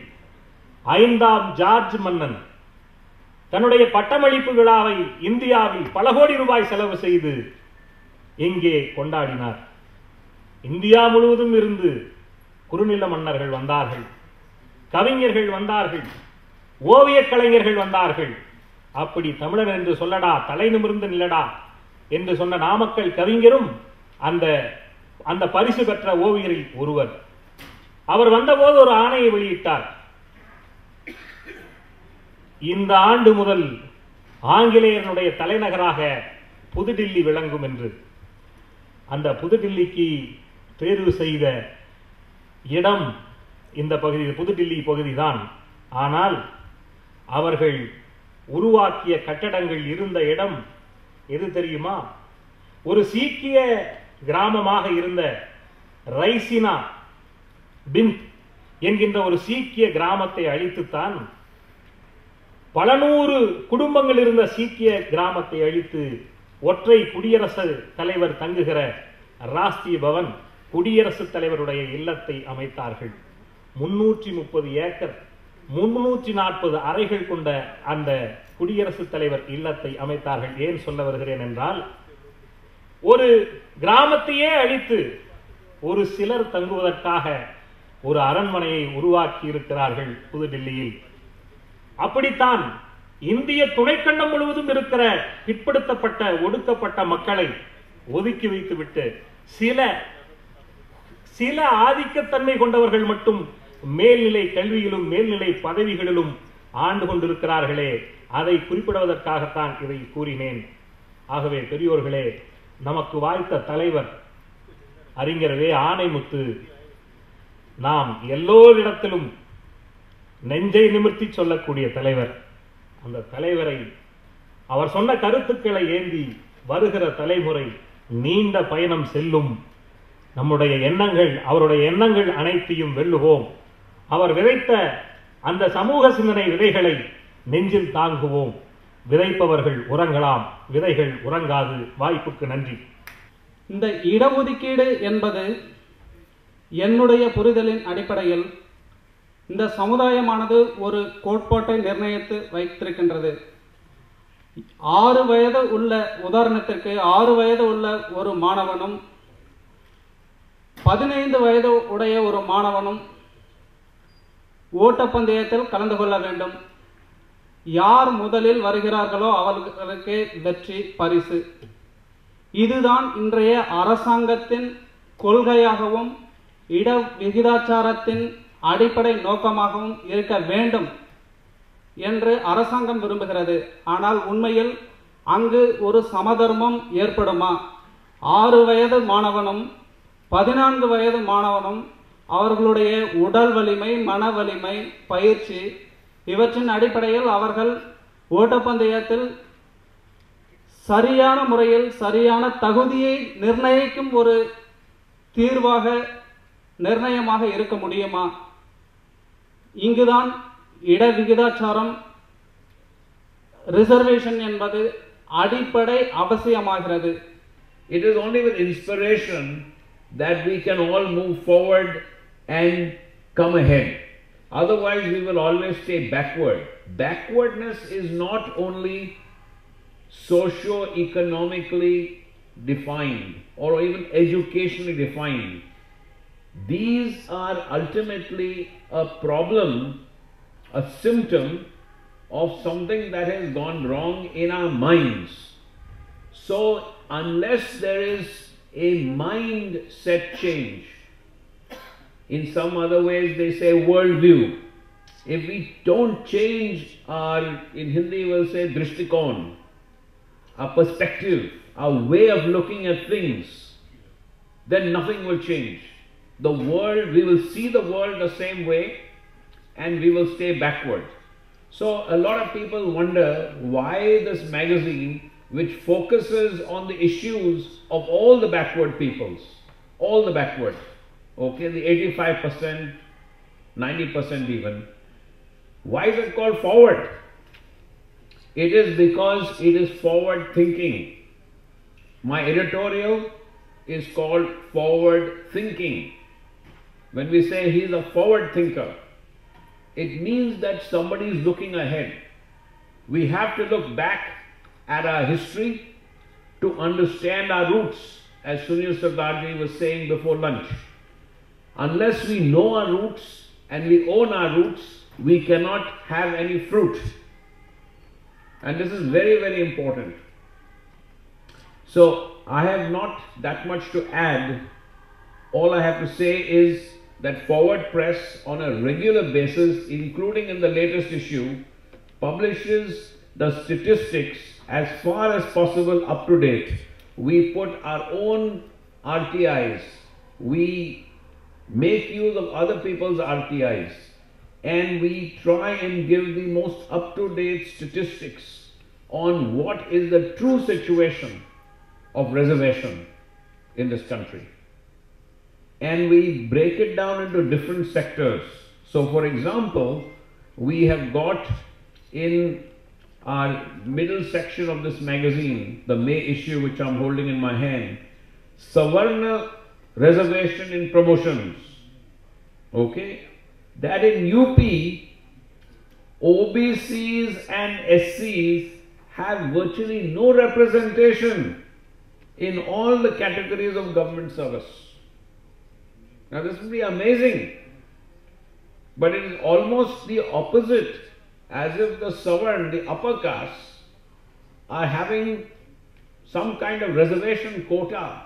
ஐந்தாம் ஜார்ஜ் மன்னன் தன்னுடைய பட்டமளிப்பு விழாவை இந்தியாவில் பல கோடி ரூபாய் செலவு செய்து இங்கே கொண்டாடினார். இந்தியா முழுவதும் இருந்து குறுநில மன்னர்கள் வந்தார்கள். கவிஞர்கள் வந்தார்கள் ஓவியக் கலைஞர்கள் வந்தார்கள். அப்படி தமிழர் என்று சொல்லடா தலை நிமிர்ந்து நில்லடா என்று சொன்ன நாமக்கல் கவிஞரும் அந்த அந்த பரிசு பெற்ற ஓவியரில் ஒருவர். அவர் வந்தபோது ஒரு ஆணையை வெளியிட்டார். இந்த ஆண்டு முதல் ஆங்கிலேயனுடைய தலைநகராக புதுடில்லி விளங்கும் என்று. அந்த புதுடில்லிக்கு தேர்வு செய்த இடம் இந்த பகுதி புதுடில்லி பகுதிதான். ஆனால் அவர்கள் உருவாக்கிய கட்டடங்கள் இருந்த இடம் எது தெரியுமா? ஒரு சீக்கிய கிராமமாக இருந்த ரைசினா பின் என்கின்ற ஒரு சீக்கிய கிராமத்தை அழித்துத்தான் பல நூறு குடும்பங்கள் இருந்த சீக்கிய கிராமத்தை அழித்து ஒற்றை குடியரசு தலைவர் தங்குகிற ராஷ்டிரிய பவன் குடியரசுத் தலைவருடைய இல்லத்தை அமைத்தார்கள். முன்னூற்றி முப்பது ஏக்கர் முன்னூற்றி நாற்பது அறைகள் கொண்ட அந்த குடியரசுத் தலைவர் இல்லத்தை அமைத்தார்கள். ஏன் சொல்ல வருகிறேன் என்றால் ஒரு கிராமத்தையே அழித்து ஒரு சிலர் தங்குவதற்காக ஒரு அரண்மனையை உருவாக்கி இருக்கிறார்கள் புதுடில்லியில். அப்படித்தான் இந்திய துணைக்கண்டம் முழுவதும் இருக்கிற பிற்படுத்தப்பட்ட ஒடுக்கப்பட்ட மக்களை ஒதுக்கி வைத்துவிட்டு சில சில ஆதிக்கத்தன்மை கொண்டவர்கள் மட்டும் மேல்நிலை கல்வியிலும் மேல்நிலை பதவிகளிலும் ஆண்டு கொண்டிருக்கிறார்களே அதை குறிப்பிடுவதற்காகத்தான் இதை கூறினேன். ஆகவே பெரியோர்களே நமக்கு வாய்த்த தலைவர் அறிஞரவே ஆணைமுத்து நாம் எல்லோரிடத்திலும் நெஞ்சை நிமிர்த்தி சொல்லக்கூடிய தலைவர். அந்த தலைவரை அவர் சொன்ன கருத்துக்களை ஏந்தி வருகிற தலைமுறை நீண்ட பயணம் செல்லும். நம்முடைய எண்ணங்கள் அவருடைய எண்ணங்கள் அனைத்தையும் வெல்லுவோம். அவர் விதைத்த அந்த சமூக சிந்தனை விதைகளை நெஞ்சில் தாங்குவோம். விதைப்பவர்கள் உறங்கலாம். விதைகள் உறங்காது. வாய்ப்புக்கு நன்றி. இந்த இடஒதுக்கீடு என்பது என்னுடைய புரிதலின் அடிப்படையில் இந்த சமுதாயமானது ஒரு கோட்பாட்டை நிர்ணயித்து வைத்திருக்கின்றது. ஆறு வயது உள்ள உதாரணத்திற்கு ஆறு வயது உள்ள ஒரு மாணவனும் பதினைந்து வயது உடைய ஒரு மாணவனும் ஓட்டப்பந்தயத்தில் கலந்து கொள்ள வேண்டும். யார் முதலில் வருகிறார்களோ அவர்களுக்கு வெற்றி பரிசு. இதுதான் இன்றைய அரசாங்கத்தின் கொள்கையாகவும் இட விகிதாச்சாரத்தின் அடிப்படை நோக்கமாகவும் இருக்க வேண்டும் என்று அரசாங்கம் விரும்புகிறது. ஆனால் உண்மையில் அங்கு ஒரு சமதர்மம் ஏற்படுமா? ஆறு வயது மாணவனும் பதினான்கு வயது மாணவனும் அவர்களுடைய உடல் வலிமை மன வலிமை பயிற்சி இவற்றின் அடிப்படையில் அவர்கள் ஓட்டப்பந்தயத்தில் சரியான முறையில் சரியான தகுதியை நிர்ணயிக்கும் ஒரு தீர்வாக நிர்ணயமாக இருக்க முடியுமா? இங்குதான் இட விகிதாச்சாரம் ரிசர்வேஷன் என்பது அடிப்படை அவசியமாகிறது. It is only with inspiration that we can all move forward and come ahead. Otherwise, we will always stay backward. Backwardness is not only socio-economically defined or even educationally defined. These are ultimately a problem, a symptom of something that has gone wrong in our minds. So, unless there is a mindset change, in some other ways they say worldview, if we don't change our, in Hindi we'll say drishtikon, our perspective, our way of looking at things, then nothing will change. The world, we will see the world the same way and we will stay backward. So a lot of people wonder why this magazine, which focuses on the issues of all the backward peoples, all the backward, okay, the 85%, 90% even, why is it called forward? It is because it is forward thinking. My editorial is called forward thinking. When we say he is a forward thinker, it means that somebody is looking ahead. We have to look back at our history to understand our roots, as Sunil Sardarji was saying before lunch. Unless we know our roots and we own our roots, we cannot have any fruit. And this is very, very important. So, I have not that much to add. All I have to say is that Forward Press, on a regular basis, including in the latest issue, publishes the statistics as far as possible up to date. We put our own RTIs, we make use of other people's RTIs, and we try and give the most up to date statistics on what is the true situation of reservation in this country. And we break it down into different sectors. So, for example, we have got in our middle section of this magazine, the May issue which I'm holding in my hand, Savarna reservation in promotions. Okay? That in UP, OBCs and SCs have virtually no representation in all the categories of government service. Now, this will be amazing, but it is almost the opposite as if the Savarn, the upper castes, are having some kind of reservation quota,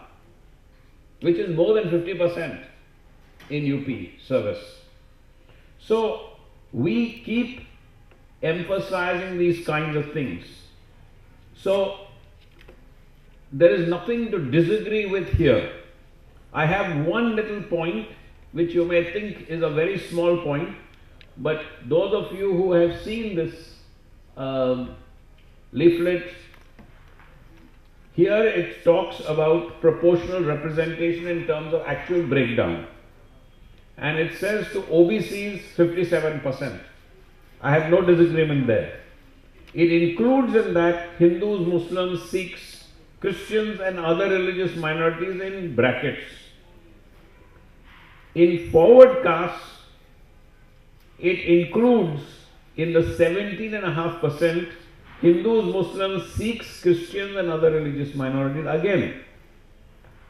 which is more than 50% in UP service. So we keep emphasizing these kinds of things. So there is nothing to disagree with here. I have one little point which you may think is a very small point, but those of you who have seen this um, leaflet, here it talks about proportional representation in terms of actual breakdown. And it says to OBCs 57%. I have no disagreement there. It includes in that Hindus, Muslims, Sikhs, Christians and other religious minorities in brackets. In forward castes, it includes in the 17.5% Hindus, Muslims, Sikhs, Christians and other religious minorities. Again,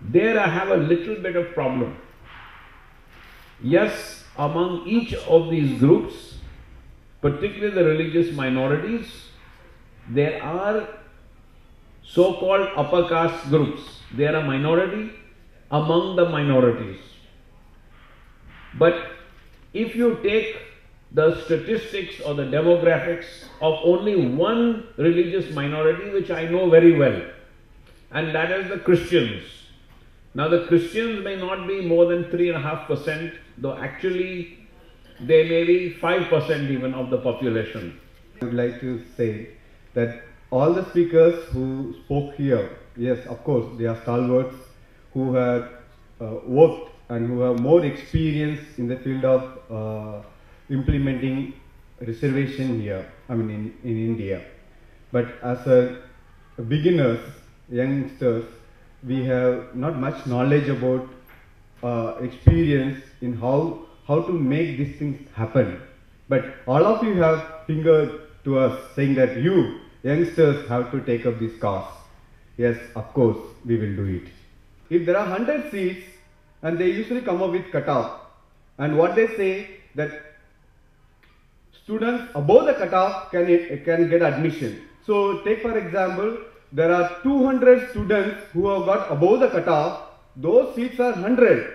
there I have a little bit of problem. Yes, among each of these groups, particularly the religious minorities, there are so-called upper caste groups. They are a minority among the minorities. But if you take the statistics or the demographics of only one religious minority, which I know very well, and that is the Christians. Now, the Christians may not be more than 3.5%, though actually they may be 5% even of the population. I would like to say that all the speakers who spoke here, yes, of course, they are stalwarts who have uh, worked and who have more experience in the field of uh, implementing reservation here, I mean in, in India. But as a beginners, youngsters, we have not much knowledge about uh, experience in how how to make these things happen. But all of you have fingered to us saying that you youngsters have to take up this cause. Yes, of course, we will do it. If there are 100 seats and they usually come up with cutoff and what they say that students above the cutoff can, can get admission. So take for example, there are 200 students who have got above the cutoff, those seats are 100.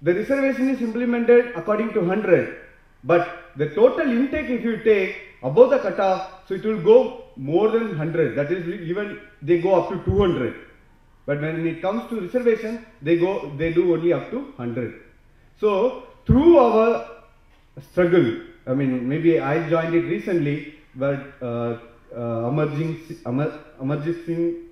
The reservation is implemented according to 100. But the total intake if you take above the cutoff, so it will go more than 100. That is even they go up to 200. But when it comes to reservation, they go they do only up to 100. So through our struggle, I mean maybe I joined it recently, but uh, uh, Amarjit, Amar, Singh,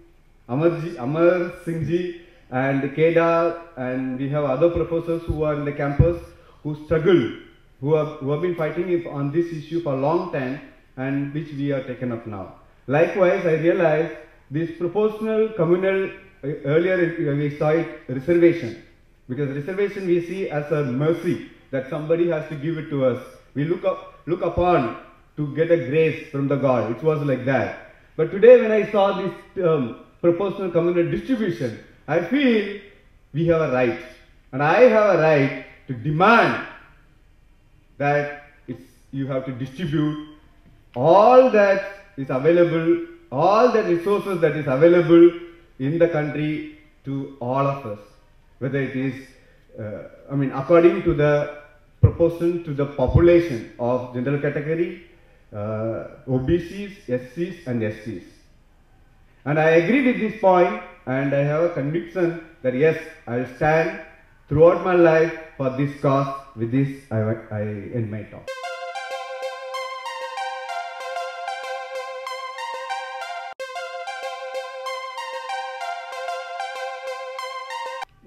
Amar Singh ji and Kedar and we have other professors who are in the campus who struggle, who have, who have been fighting on this issue for a long time and which we are taken up now. Likewise, I realized this proportional communal, uh, earlier we saw it reservation because reservation we see as a mercy that somebody has to give it to us. We look up, look upon to get a grace from the God. It was like that. But today when I saw this um, proportional communal distribution, I feel we have a right. And I have a right to demand that it's, you have to distribute all that is available, all the resources that is available in the country to all of us. Whether it is, uh, I mean, according to the proportion to the population of general category, uh, OBCs, SCs and STs. And I agree with this point and I have a conviction that yes, I will stand throughout my life for this cause. With this, I, I end my talk.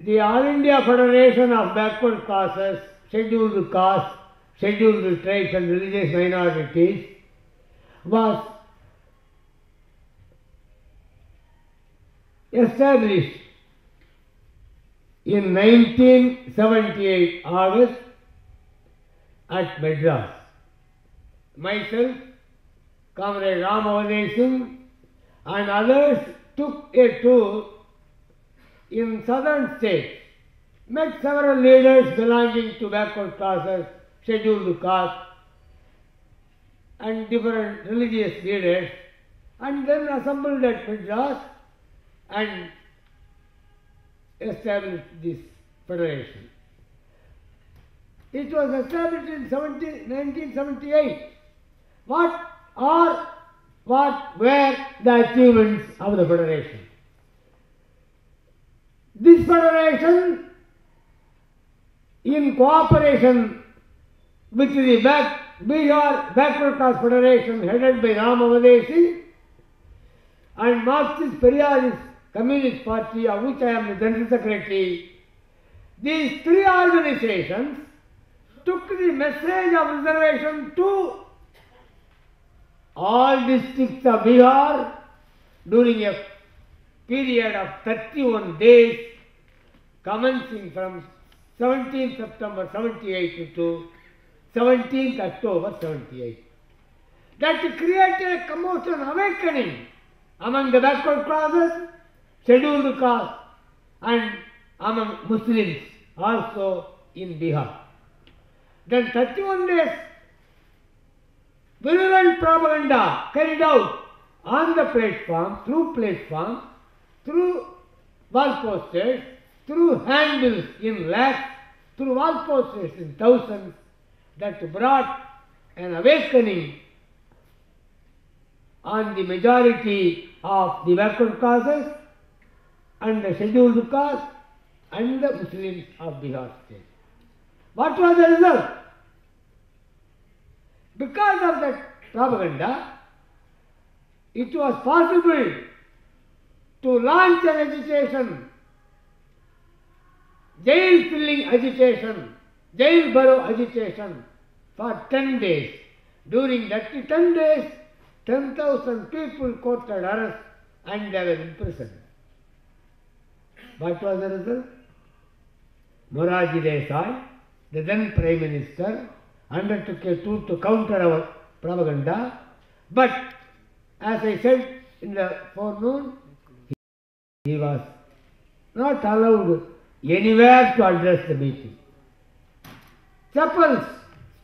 The All India Federation of Backward Classes, Scheduled Castes, Scheduled Tribes and Religious Minorities was established in 1978 August at Madras. Myself, Comrade Ram Singh and others took a tour in southern states, met several leaders belonging to backward classes, scheduled caste, and different religious leaders and then assembled at Madras and established this federation. It was established in 17, 1978. What are, what were the achievements of the federation? This federation, in cooperation with the back, Bihar Backward Class Federation headed by Ramavadesi and Marxist Periyarist Communist Party of which I am the General Secretary, these three organizations took the message of reservation to all districts of Bihar during a period of 31 days commencing from 17th September 78 to 17th October 78. That created a commotion, awakening among the backward classes, scheduled castes and among Muslims also in Bihar. Then 31 days virulent propaganda carried out on the platform, through platform, through wall posters, through handbills in lakhs, through wall posters in thousands, that brought an awakening on the majority of the backward classes and the scheduled caste and the Muslims of Bihar state. What was the result? Because of that propaganda, it was possible to launch an agitation, jail filling agitation, jail bharo agitation for 10 days. During that 10 days, 10,000 people courted arrest and they were imprisoned. What was the result? Morarji Desai, the then Prime Minister, undertook a to counter our propaganda, but as I said in the forenoon, he was not allowed anywhere to address the meeting. Chapels,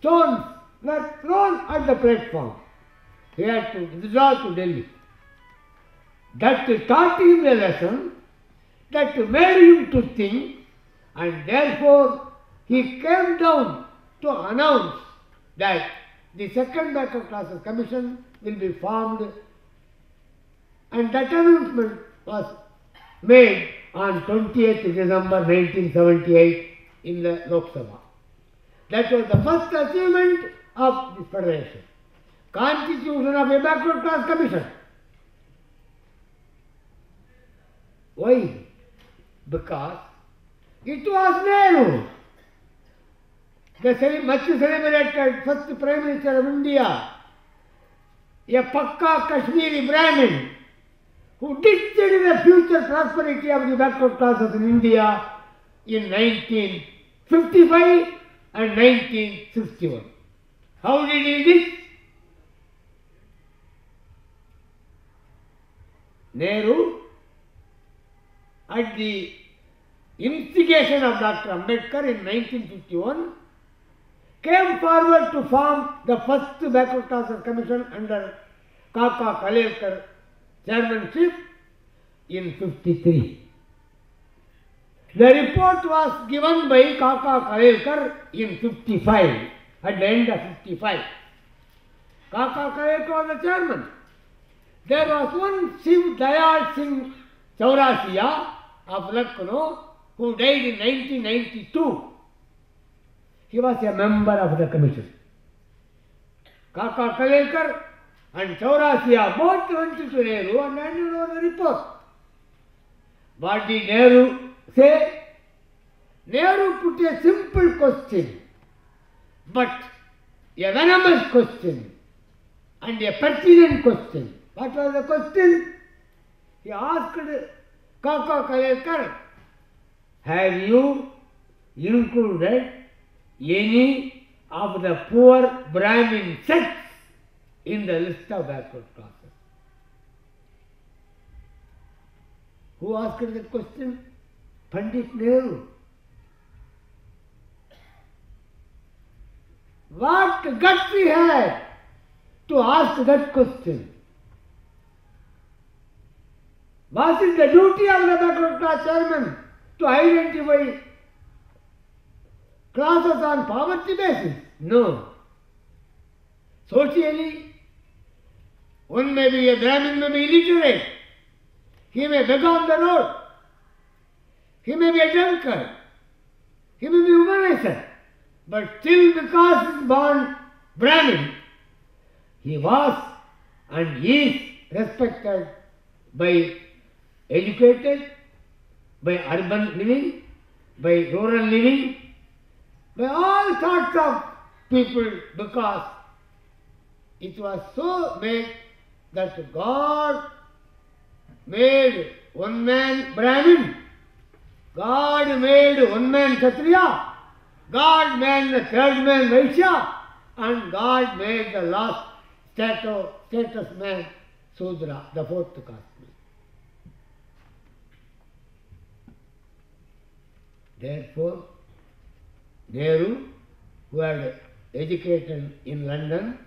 stones were thrown at the platform. He had to withdraw to Delhi. That taught him a lesson, that made him to think, and therefore he came down to announce that the second backward classes commission will be formed and that announcement was made on 20th December 1978 in the Lok Sabha. That was the first achievement of this federation. Constitution of a backward class commission. Why? Because it was Nehru, the much celebrated first Prime Minister of India, a Pakka Kashmiri Brahmin, who dictated the future prosperity of the backward classes in India in 1955 and 1961. How did he do it? Nehru, at the instigation of Dr. Ambedkar in 1951, came forward to form the first backward classes commission under Kaka Kalekar chairmanship in 53. The report was given by Kaka Kalekar in 55, at the end of 55. Kaka Kalekar was the chairman. There was one Shiv Dayal Singh Chaurasia of Lucknow who died in 1992. He was a member of the commission. Kaka Kalekar and Chaurasia both went to Nehru and handed over the report. What did Nehru say? Nehru put a simple question, but a venomous question and a pertinent question. What was the question? He asked Kaka Kalekar, have you included any of the poor Brahmin sects in the list of backward classes? Who asked that question? Pandit Nehru. What guts he had to ask that question. Was it the duty of the backward class chairman to identify classes on poverty basis? No. Socially, one may be a Brahmin, may be illiterate. He may beg on the road. He may be a drunkard. He may be womanizer. But still because he is born Brahmin, he was and is respected by educated, by urban living, by rural living, by all sorts of people because it was so made that God made one man Brahmin, God made one man Kshatriya, God made the third man Vaishya, and God made the last status, status man Sudra, the fourth caste. Therefore, Nehru, who had educated in London,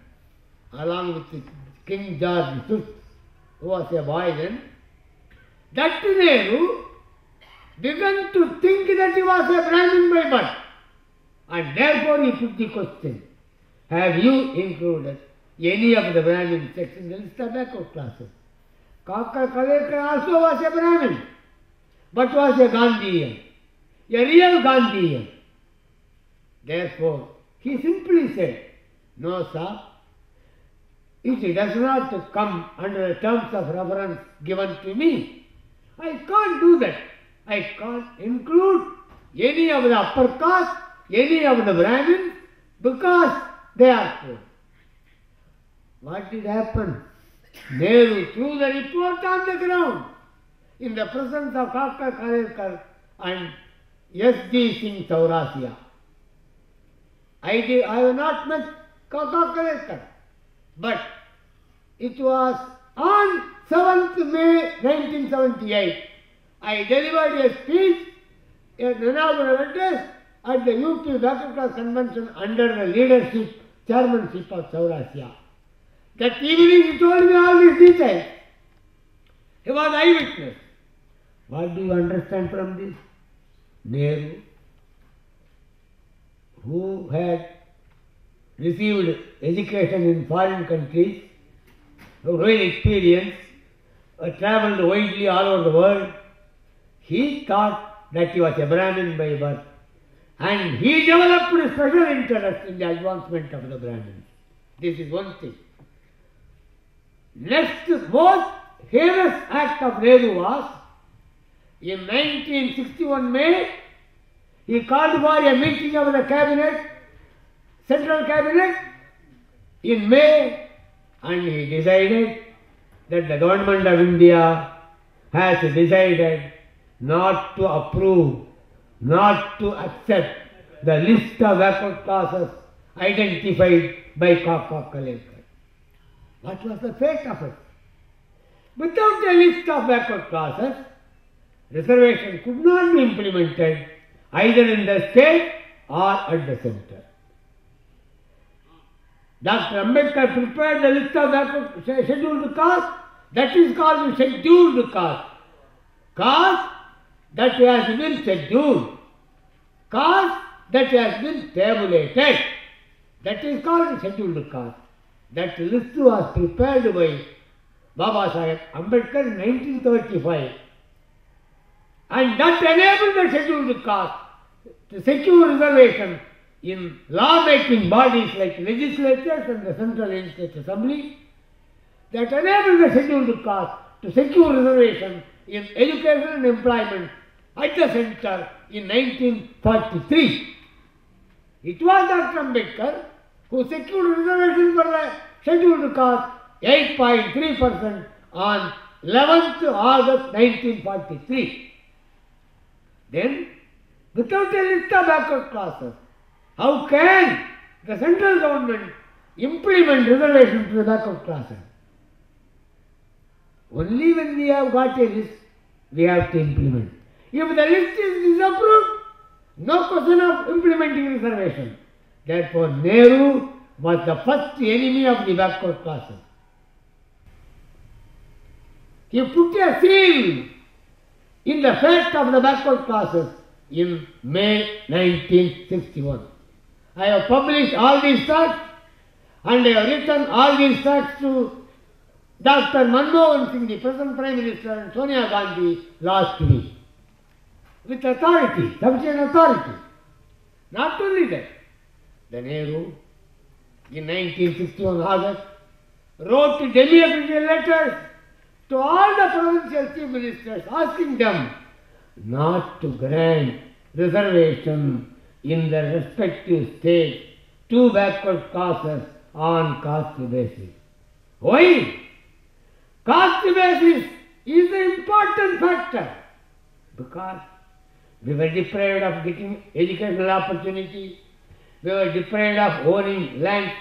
along with King George V, who was a boy then, that Nehru began to think that he was a Brahmin by birth. And therefore he put the question, have you included any of the Brahmin sects in the list of backward classes? Kaka Kalekar also was a Brahmin, but was a Gandhian, a real Gandhian. Therefore, he simply said, no sir, it does not come under the terms of reference given to me. I can't do that. I can't include any of the upper caste, any of the Brahmins, because they are poor. What did happen? Nehru threw the report on the ground in the presence of Kaka Kalekar and S.D. Singh Saurasia. I, did, I have not met Kaka Kalekar, but it was on 7th May 1978. I delivered a speech, an inaugural address at the UP Class Convention under the leadership, chairmanship of Saurasia. That evening he told me all these details. He was eyewitness. What do you understand from this? Nehru, who had received education in foreign countries, who had experience, uh, travelled widely all over the world, he thought that he was a Brahmin by birth. And he developed a special interest in the advancement of the Brahmins. This is one thing. Next most heinous act of Nehru was in 1961 May, he called for a meeting of the cabinet, central cabinet, in May, and he decided that the government of India has decided not to approve, not to accept the list of backward classes identified by Kaka Kalekar. What was the fate of it? Without the list of backward classes, reservation could not be implemented either in the state or at the center. Dr. Ambedkar prepared the list of backward scheduled caste, that is called scheduled caste. Caste that has been scheduled, caste that has been tabulated, that is called scheduled caste. That list was prepared by Baba Sahib Ambedkar in 1935 and that enabled the scheduled caste to secure reservation in law-making bodies like legislatures and the Central Legislative Assembly that enabled the scheduled caste to secure reservation in education and employment at the center in 1943. It was Dr. Ambedkar who secured reservation for the scheduled caste 8.3% on 11th August 1943. Then, without a list of backward classes, how can the central government implement reservation to the backward classes? Only when we have got a list, we have to implement. If the list is disapproved, no question of implementing reservation. Therefore, Nehru was the first enemy of the backward classes. He put a seal in the fate of the backward classes in May 1961. I have published all these thoughts and I have written all these thoughts to Dr. Manmohan Singh, the present Prime Minister, and Sonia Gandhi last week. With authority, sufficient authority. Not only that, the Nehru, in 1961 August, wrote demi-official letters to all the provincial chief ministers asking them not to grant reservation in their respective states to backward classes on caste basis. Why? Caste basis is an important factor because we were deprived of getting educational opportunity, we were deprived of owning land.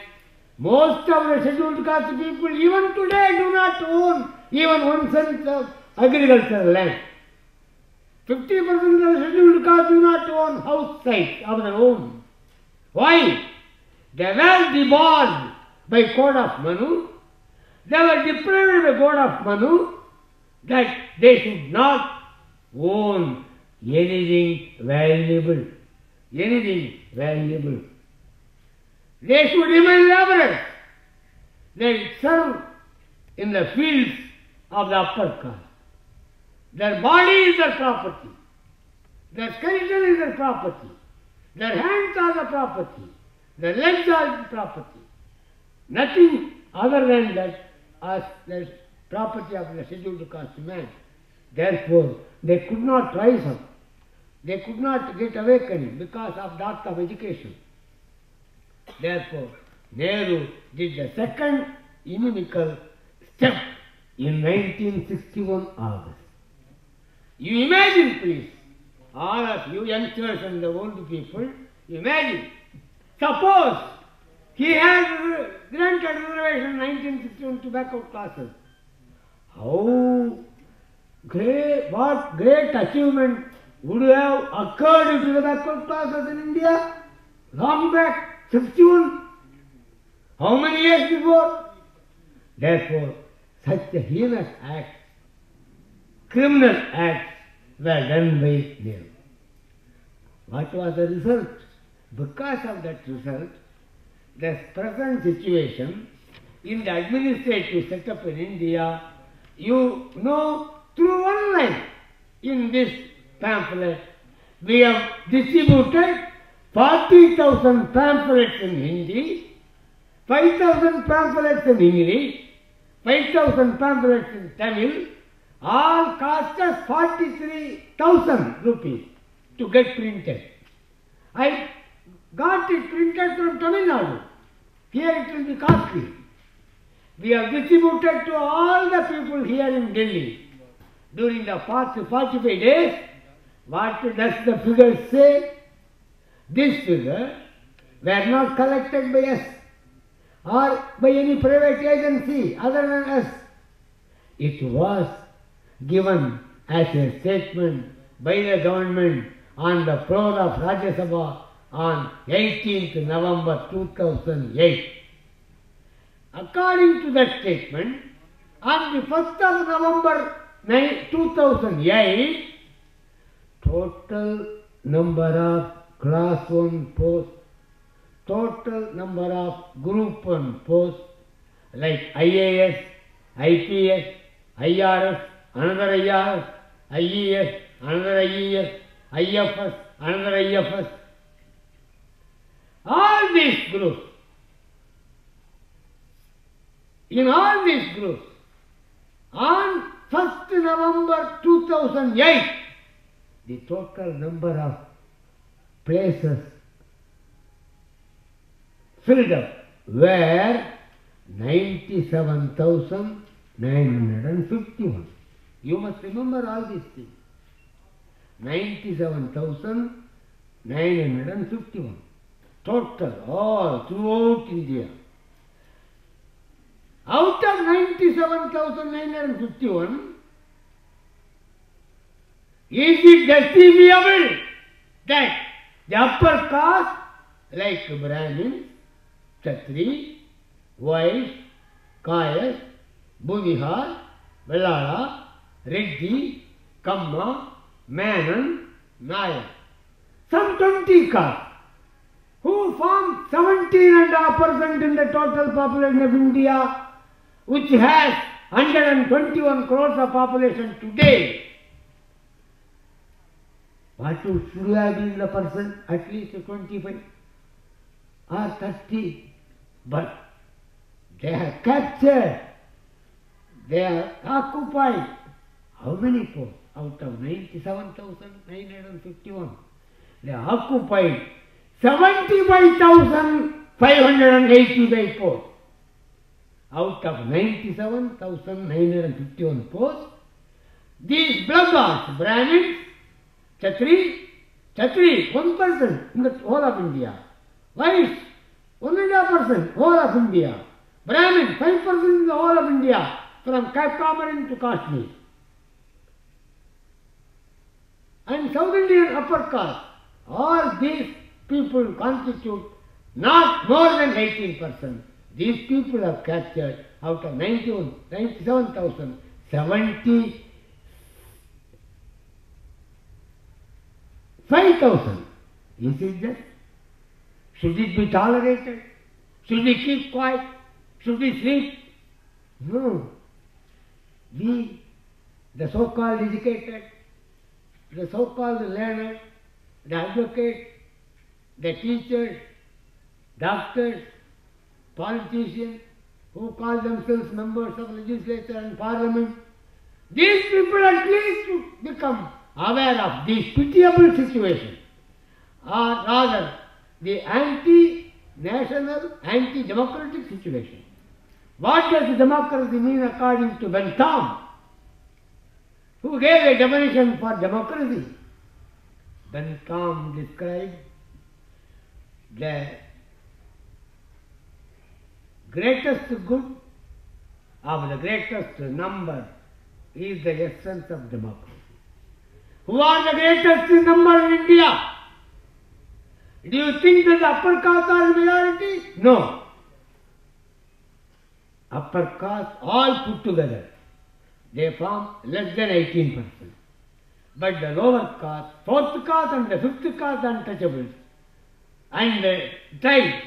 Most of the scheduled caste people even today do not own even one cent of agricultural land. 50% of the scheduled caste do not own house sites of their own. Why? They were debarred by Code of Manu. They were deprived by Code of Manu that they should not own anything valuable. Anything valuable. They should remain laborers. They serve in the fields of the upper caste. Their body is their property. Their skeleton is their property. Their hands are the property. Their legs are the property. Nothing other than that as the property of the scheduled caste man. Therefore, they could not rise up. They could not get awakening because of lack of education. Therefore, Nehru did the second inimical step in 1961 August. You imagine, please, all of you youngsters and the old people, imagine, suppose he had granted reservation in 1961 to backward classes. How great, what great achievement would have occurred to the backward classes in India long back, 61? How many years before? Therefore, such a heinous act, criminal acts were done by Nehru. What was the result? Because of that result, the present situation in the administrative setup in India, you know through one line in this pamphlet, we have distributed 40,000 pamphlets in Hindi, 5,000 pamphlets in English, 5,000 pamphlets in Tamil, all cost us 43,000 rupees to get printed. I got it printed from Tamil Nadu. Here it will be costly. We have distributed to all the people here in Delhi during the past 45 days. What does the figure say? This figure were not collected by us or by any private agency other than us. It was given as a statement by the government on the floor of Rajya Sabha on 18th November 2008. According to that statement, on the 1st of November 2008, total number of class 1 posts, total number of group 1 posts like IAS, IPS, IRS, another IRS, IES, another IES, IFS, another IFS. All these groups, in all these groups, on 1st November 2008, the total number of places filled up were 97,951. You must remember all these things. 97,951. Total, all throughout India. Out of 97,951, is it justifiable that the upper caste, like Brahmins, Chatri, Vaishya, Kayas, Bhumihar, Velala, Reddy, Kamma, Menon, Nayak. Some 20 castes who form 17.5% in the total population of India, which has 121 crores of population today. What should have been the person? At least 25 or 30. But they have captured, they are occupied. How many posts? Out of 97,951. They occupied 75,585 posts. Out of 97,951 posts, these blackguards, Brahmins, Chatri, Chatri, one person in the whole of India. Vaishya, one and a half percent, whole of India. Brahmin, five percent in the whole of India, from Kashmir to Kashmir. And South Indian upper caste, all these people constitute not more than 18%. These people have captured out of 91, 97,000, 70 5,000. Is it just? Should it be tolerated? Should we keep quiet? Should we sleep? No. We, the so-called educated, the so-called learned, the advocate, the teachers, doctors, politicians, who call themselves members of legislature and parliament, these people at least become aware of this pitiable situation, or rather the anti-national, anti-democratic situation. What does democracy mean according to Bentham, who gave a definition for democracy? Bentham described the greatest good of the greatest number is the essence of democracy. Who are the greatest in number in India? Do you think that the upper caste are the majority? No. Upper caste all put together, they form less than 18%. But the lower caste, fourth caste and the fifth caste untouchables, and the tribes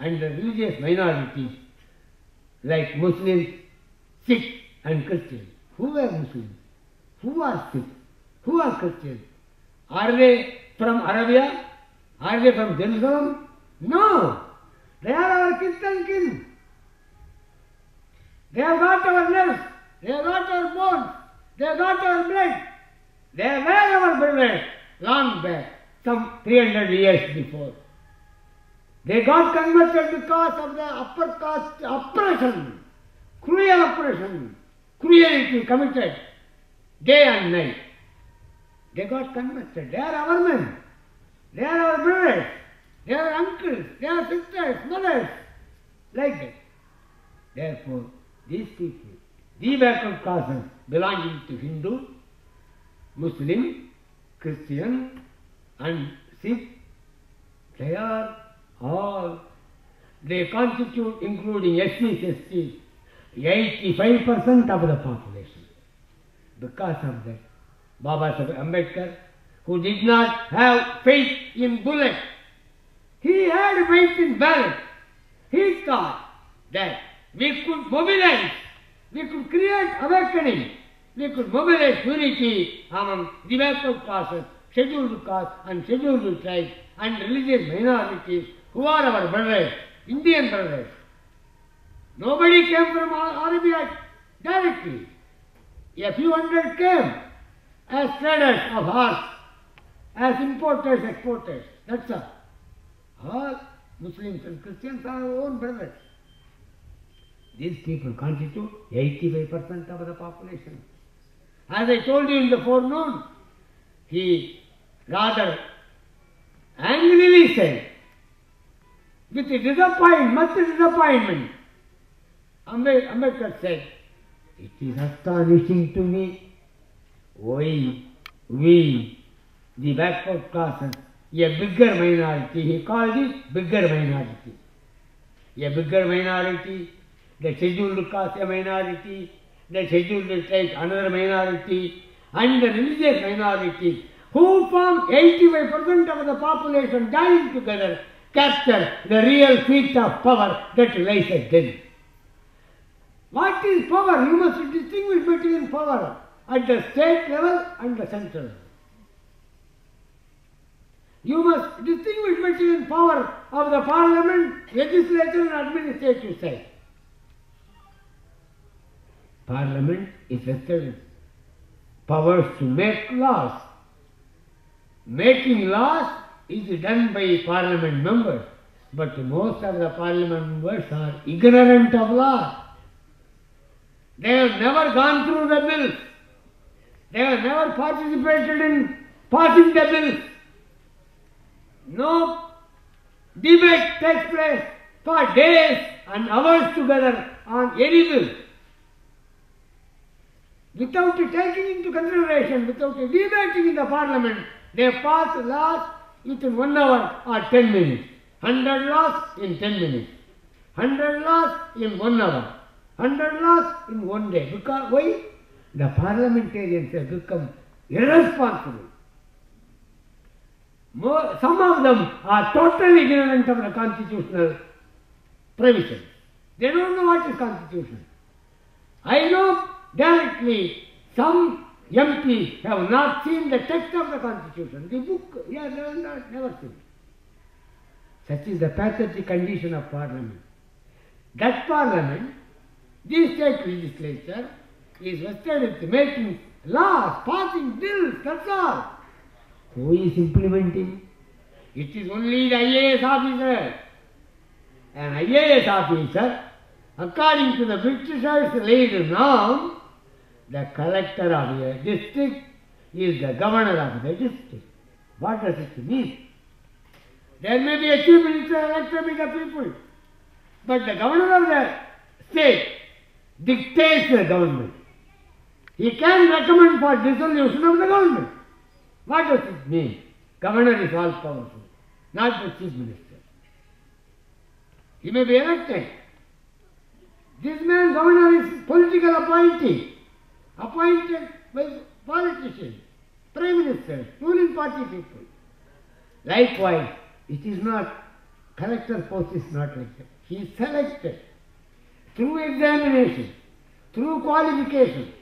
and the religious minorities like Muslims, Sikhs and Christians. Who are Muslims? Who are Sikhs? Who are Christians? Are they from Arabia? Are they from Jerusalem? No. They are our and kin. They have got our nerves. They have got our bones. They have got our blood. They were our brothers long back, some 300 years before. They got converted because of the upper caste oppression, cruel oppression, cruelty committed day and night. They got converted. They are our men. They are our brothers. They are uncles. They are sisters, mothers. Like that. Therefore, these people, the backward classes belonging to Hindu, Muslim, Christian and Sikh, they are all, they constitute, including SCs, 85% of the population. Because of that, Baba Sahib Ambedkar, who did not have faith in bullet, he had faith in ballot. He thought that we could mobilize, we could create awakening, we could mobilize unity among the backward classes, scheduled castes and scheduled tribes and religious minorities who are our brothers, Indian brothers. Nobody came from Arabia directly. A few hundred came as traders of horse, as importers, exporters. That's all. All Muslims and Christians are our own brothers. These people constitute 85% of the population. As I told you in the forenoon, he rather angrily said, with disappointment, much disappointment, Ambed- Ambedkar said, it is astonishing to me, we, we, the backward classes, a bigger minority, he called it bigger minority. a bigger minority, the scheduled caste a minority, the scheduled tribe another minority, and the religious minority, who form 85% of the population joined together, capture the real seat of power that lies at them. What is power? You must distinguish between power at the state level and the central level. You must distinguish between power of the parliament, legislature and administrative side. Parliament is vested with powers to make laws. Making laws is done by parliament members, but most of the parliament members are ignorant of law. They have never gone through the bills. They have never participated in passing the bills. No debate takes place for days and hours together on any bill. Without taking into consideration, without debating in the parliament, they pass laws within one hour or ten minutes. Hundred laws in ten minutes. Hundred laws in one hour. Hundred laws in one day. Because why? The parliamentarians have become irresponsible. More, some of them are totally ignorant of the constitutional provisions. They don't know what is constitution. I know directly some MPs have not seen the text of the constitution. The book, yeah, they have not, never seen. Such is the pathetic condition of parliament. That parliament, the state legislature, is vested with making laws, passing bills, that's all. Who is implementing? It is only the IAS officer. An IAS officer, according to the Britishers' laid norm, the collector of a district is the governor of the district. What does it mean? There may be a chief minister elected by the people, but the governor of the state dictates the government. He can recommend for dissolution of the government. What does it mean? Governor is all powerful, not the chief minister. He may be elected. This man, governor, is political appointee, appointed by politicians, prime ministers, ruling party people. Likewise, it is not, collector post is not like that. He is selected through examination, through qualification.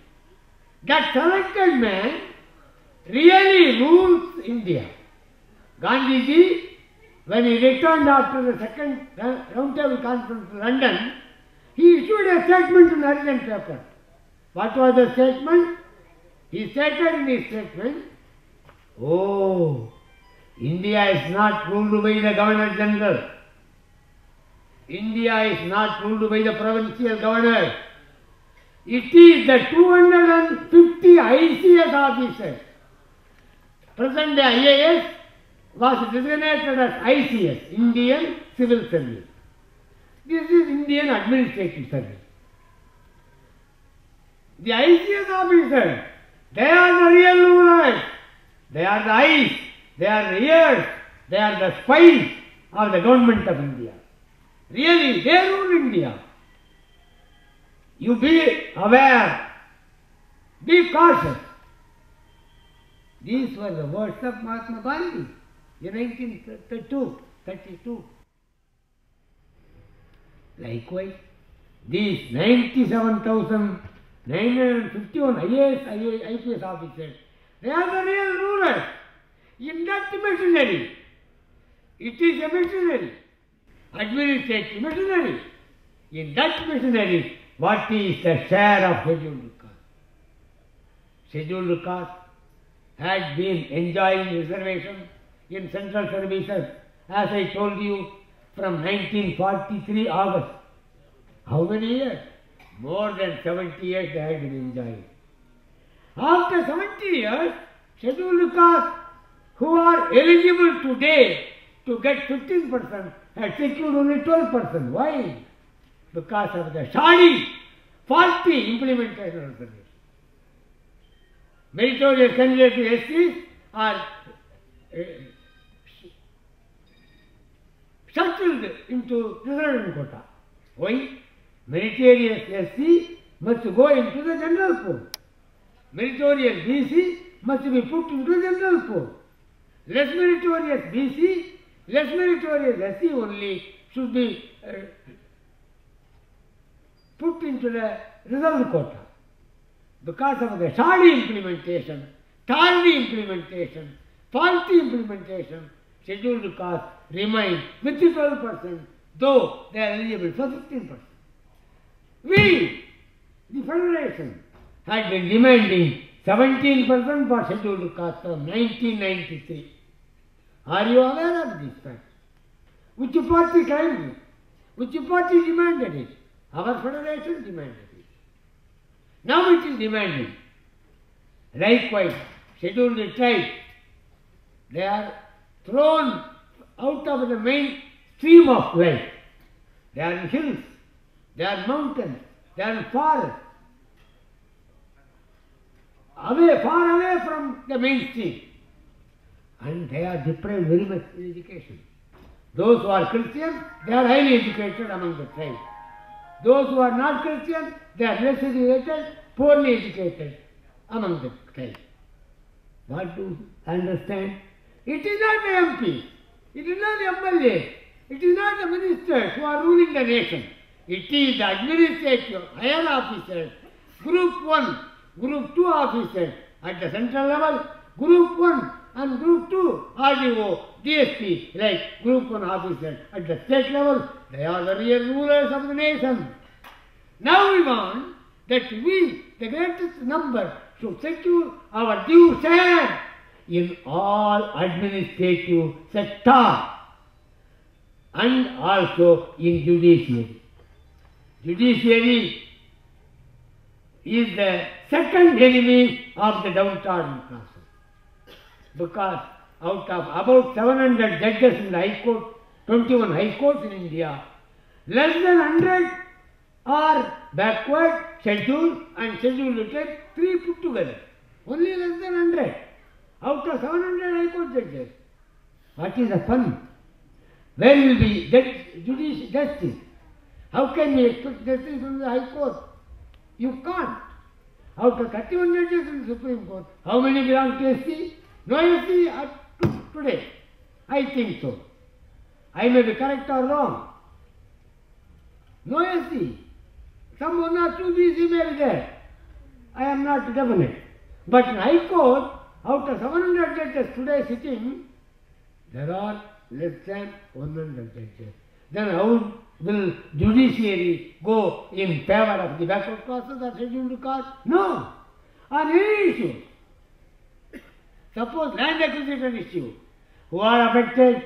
That selected man really rules India. Gandhiji, when he returned after the second roundtable conference in London, he issued a statement in Argent paper. What was the statement? He stated in his statement, Oh, India is not ruled by the Governor General. India is not ruled by the provincial governor. It is the 250 ICS officers. Present day IAS was designated as ICS, Indian Civil Service. This is Indian Administrative Service. The ICS officers, they are the real rulers. They are the eyes, they are the ears, they are the spies of the government of India. Really, they rule India. You be aware, be cautious. These were the words of Mahatma Gandhi in 1932. 32. Likewise, these 97,951 IAS, IPS officers, they are the real rulers in that machinery. It is a machinery, administrative machinery. In that machinery, what is the share of scheduled caste? Scheduled caste has been enjoying reservation in central services, as I told you, from 1943 August. How many years? More than 70 years had been enjoying. After 70 years, scheduled caste who are eligible today to get 15% had secured only 12%. Why? Because of the shoddy, faulty implementation of the Meritorious candidates to SCs are uh, shuttled into reservation quota. Why? Meritorious SC must go into the general pool. Meritorious BC must be put into the general pool. Less meritorious BC, less meritorious SC only should be uh, put into the reserve quota. Because of the tardy implementation, tardy implementation, faulty implementation, scheduled castes remain with the 12%, though they are eligible for 15%. We, the Federation, had been demanding 17% for scheduled castes from 1993. Are you aware of this fact? Which party claimed it? Which party demanded it? Our Federation demanded it. Now it is demanding. Likewise, scheduled tribe, they are thrown out of the main stream of life. They are in hills, they are mountains, they are forests. Away, far away from the mainstream. And they are deprived very much in education. Those who are Christian, they are highly educated among the tribe. Those who are not Christian, they are less educated, poorly educated among the tribe. What do understand? It is not the MP, it is not the MLA, it is not the ministers who are ruling the nation. It is the administrative higher officers, group 1, group 2 officers at the central level, group 1 and group 2 RDO, DSP, like group 1 officers at the state level, they are the real rulers of the nation. Now we want that we, the greatest number, should secure our due share in all administrative sector and also in judiciary. Judiciary is the second enemy of the downtrodden classes. Because out of about 700 judges in the High Court, 21 High Courts in India, less than 100 are backward, scheduled and scheduled tribe, three put together. Only less than 100 out of 700 High Court judges. What is the fun? Where will be jud- judici- justice? How can we expect justice from the High Court? You can't. Out of 31 judges in the Supreme Court, how many belong to SC? No SC up to today. I think so. I may be correct or wrong. No SC. Some one or two BC may be there. I am not definite. But in High Court, out of 700 judges today sitting, there are less than 100 judges. Then how will judiciary go in favor of the backward classes or scheduled caste? No. On any issue. Suppose land acquisition issue. Who are affected?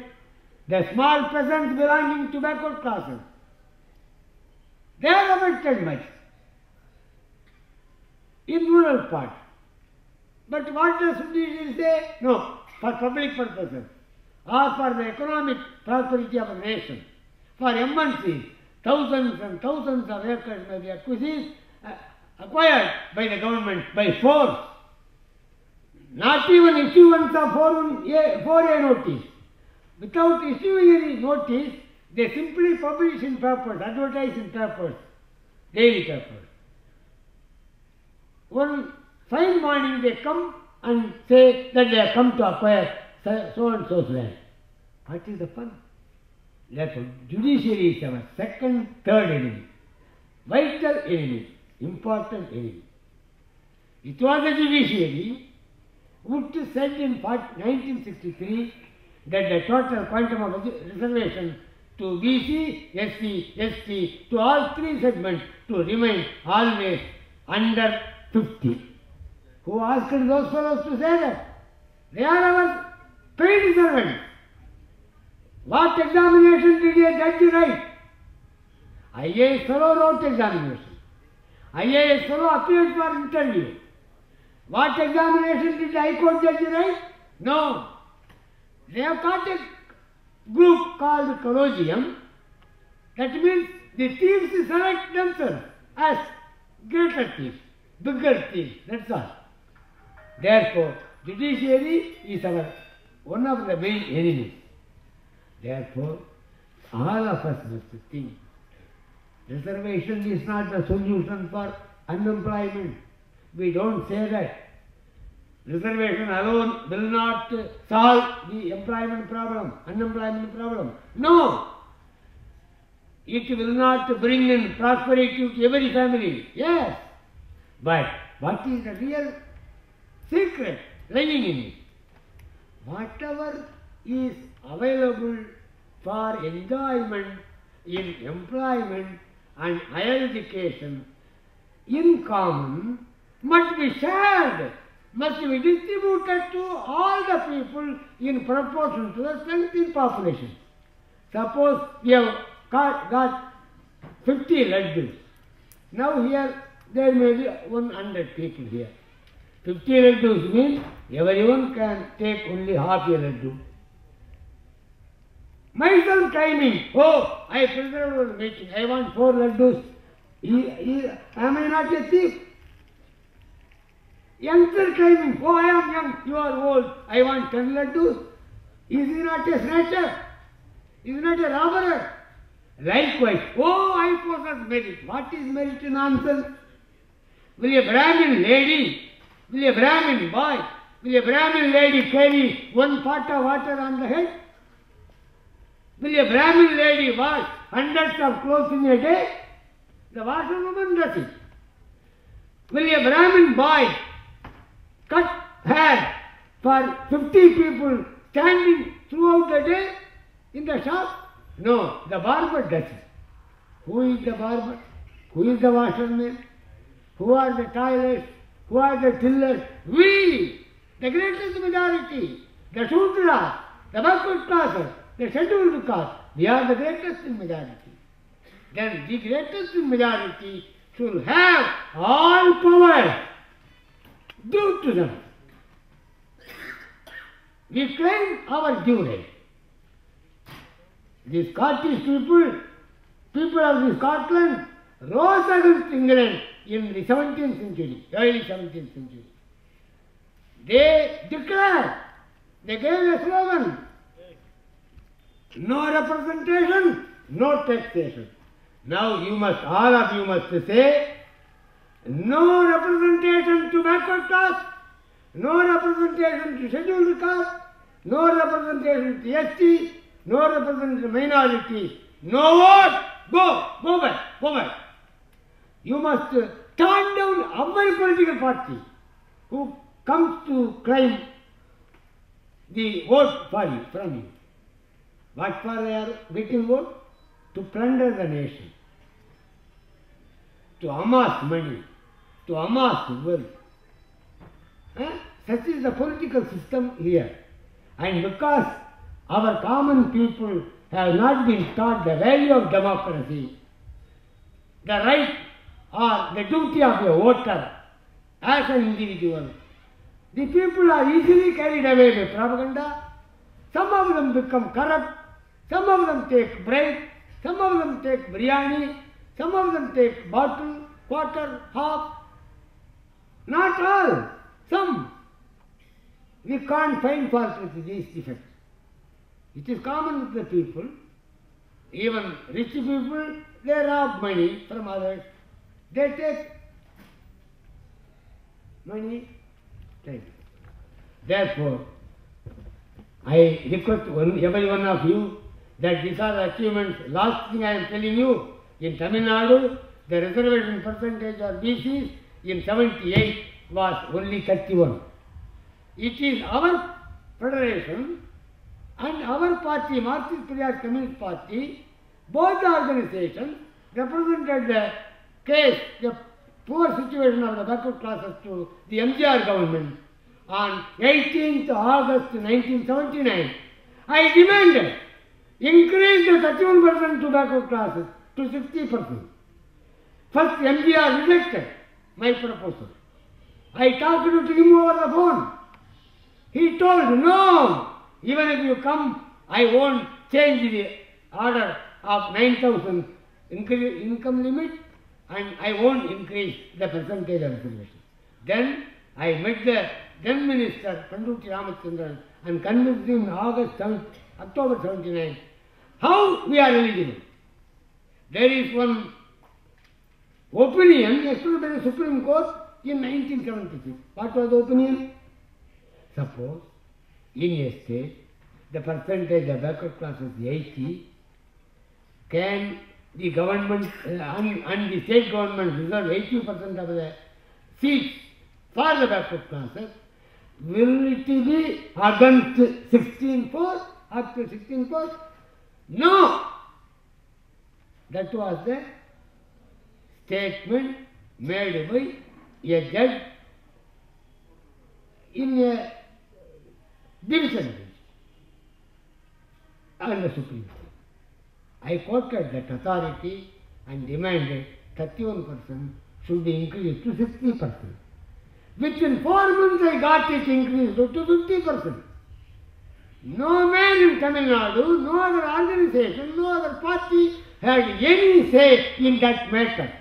The small peasants belonging to backward classes. They are affected much. In rural part. But what does judiciary say? No, for public purposes. Or for the economic prosperity of a nation. For MNCs, thousands and thousands of acres may be uh, acquired by the government by force. Not even issuance of 4A, 4A notice. Without issuing any notice, they simply publish in papers, advertise in papers, daily papers. One fine morning they come and say that they have come to acquire so so and so's land. What is the fun? Therefore, judiciary is our second, third enemy. Vital enemy, important enemy. It was the judiciary which said in 1963 that the total quantum of reservation to BC, SC, ST, to all three segments to remain always under 50. Who asked those fellows to say that? They are our paid servants. What examination did a judge write? IAS fellow wrote examination. IAS fellow appeared for interview. What examination did High Court judge write? No. They have got a group called collogium. That means the thieves select themselves as greater thieves, bigger thieves. That's all. Therefore, judiciary is our one of the main enemies. Therefore, all of us must think. Reservation is not the solution for unemployment. We don't say that. Reservation alone will not solve the employment problem, unemployment problem. No! It will not bring in prosperity to every family. Yes. But what is the real secret lying in it? Whatever is available for enjoyment in employment and higher education in common must be shared, must be distributed to all the people in proportion to the strength in population. Suppose we have got, got 50 laddus. Now here there may be 100 people here. 50 laddus means everyone can take only half a laddu. Myself timing, oh, I preserved the I want four laddus. Am I not a thief? Youngster climbing, oh, I am young, you are old, I want 10 laddus. Is he not a snatcher? Is he not a robber? Likewise, oh, I possess merit. What is merit in nonsense? Will a Brahmin lady, will a Brahmin boy, will a Brahmin lady carry one pot of water on the head? Will a Brahmin lady wash hundreds of clothes in a day? The washerwoman does it. Will a Brahmin boy cut hair for 50 people standing throughout the day in the shop? No, the barber does it. Who is the barber? Who is the washerman? Who are the toilets? Who are the tillers? We, the greatest majority, the Shudras, the backward classes, the scheduled caste, we are the greatest in majority. Then the greatest in majority should have all power due to them. We claim our due right. The Scottish people, people of the Scotland, rose against England in the 17th century, early 17th century. They declared, they gave a slogan, no representation, no taxation. Now you must, all of you must say, no representation to backward class, no representation to scheduled caste, no representation to ST, no representation to minority, no vote, go, go back, go back. You must turn down our political party who comes to claim the vote for you, from you. What for they are getting? To plunder the nation, to amass money, to amass wealth. Huh? Such is the political system here. And because our common people have not been taught the value of democracy, the right or the duty of a voter as an individual, the people are easily carried away by propaganda. Some of them become corrupt, some of them take bribe, some of them take biryani, some of them take bottle, quarter, half. Not all, some. We can't find fault with these defects. It is common with the people. Even rich people, they rob money from others. They take money. Therefore, I request one, every one of you that these are achievements. Last thing I am telling you, in Tamil Nadu, the reservation percentage of BCs in 78 was only 31. It is our federation and our party, Marxist Korea Communist Party, both organizations represented the case, the poor situation of the backward classes to the MGR government on 18th August 1979. I demanded increase the 31% to backward classes to 60%. First MGR rejected my proposal. I talked to him over the phone. He told, no, even if you come, I won't change the order of 9,000 incre- income limit and I won't increase the percentage of reservation. Then I met the then minister, Panruti Ramachandran, and convinced him in August 7, October 79 how we are eligible. There is one opinion expressed by the Supreme Court in 1976. What was the opinion? Suppose in a state the percentage of backward class is 80, can the government uh, and, and the state government reserve 80% of the seats for the backward classes? Will it be against 16 4 up to 16 4? No! That was the statement made by a judge in a division and the Supreme Court. I quoted that authority and demanded 31% should be increased to 60%. Within four months I got it increased to 50%. No man in Tamil Nadu, no other organization, no other party had any say in that matter.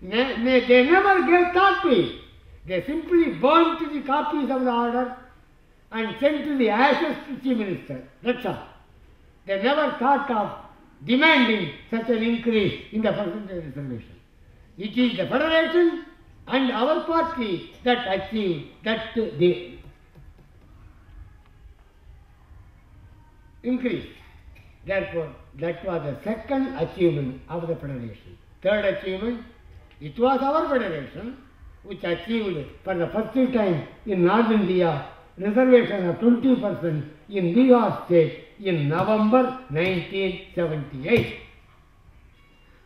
Ne- They never gave thought it. They simply burnt the copies of the order and sent to the ashes to Chief Minister. That's all. They never thought of demanding such an increase in the percentage reservation. It is the federation and our party that achieved that the increase. Therefore, that was the second achievement of the federation. Third achievement, it was our federation which achieved for the first time in North India reservation of 20% in Bihar state in November 1978.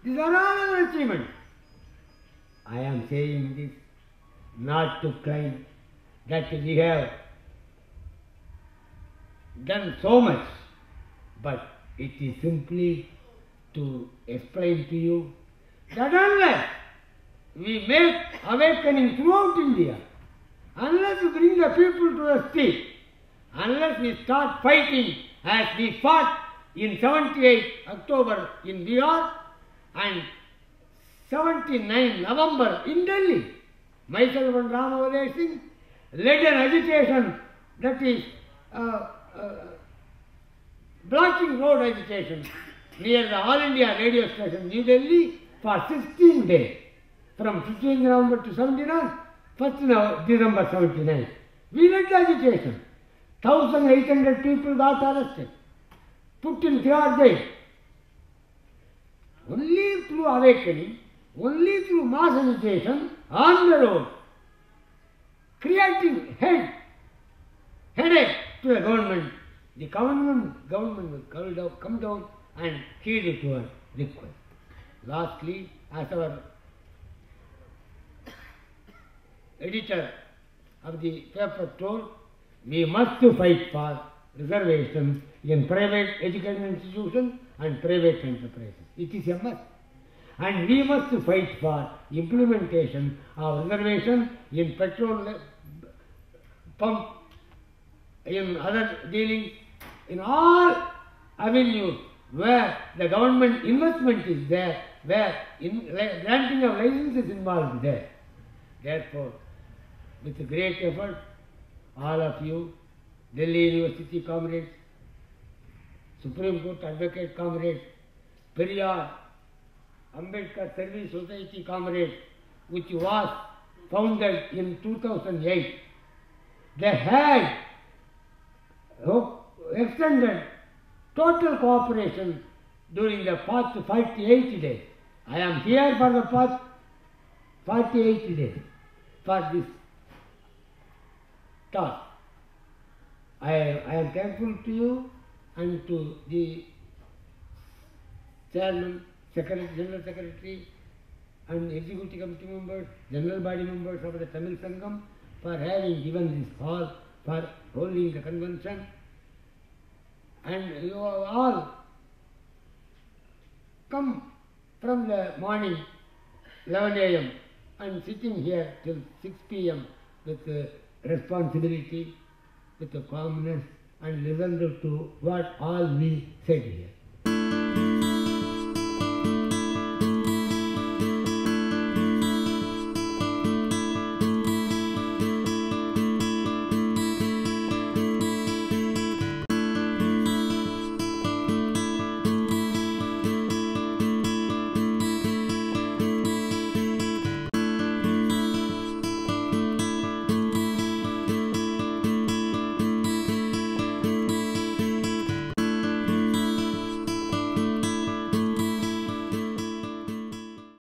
These are all our achievements. I am saying this not to claim that we have done so much, but it is simply to explain to you that unless we make awakening throughout India, unless we bring the people to the street, unless we start fighting as we fought in 78 October in Bihar and 79 November in Delhi, myself and Ramavade Singh led an agitation that is uh, uh, blocking road agitation near the All India radio station New Delhi for 16 days from 15 November to 79, 1st Nov- December 79. We led agitation. 1,800 people got arrested, put in Tihar jail. Only through awakening, only through mass agitation on the road, creating head, headache to the government, the government, government will come down, come down and heed to our request. Lastly, as our editor of the paper told, we must fight for reservations in private education institutions and private enterprises. It is a must. And we must fight for implementation of reservation in petrol pump, in other dealings, in all avenues where the government investment is there, where in, granting of licenses involved there. Therefore, with great effort, all of you, Delhi University comrades, Supreme Court Advocate comrades, Periyar, Ambedkar Service Society comrades, which was founded in 2008, they had ho- extended total cooperation during the past 48 days. I am here for the past 48 days for this task. I, I am thankful to you and to the chairman, secretary, general secretary and executive committee members, general body members of the Tamil Sangam for having given this hall for holding the convention. And you all come from the morning 11 a.m. and sitting here till 6 p.m. with uh, responsibility, with the calmness and listen to what all we said here.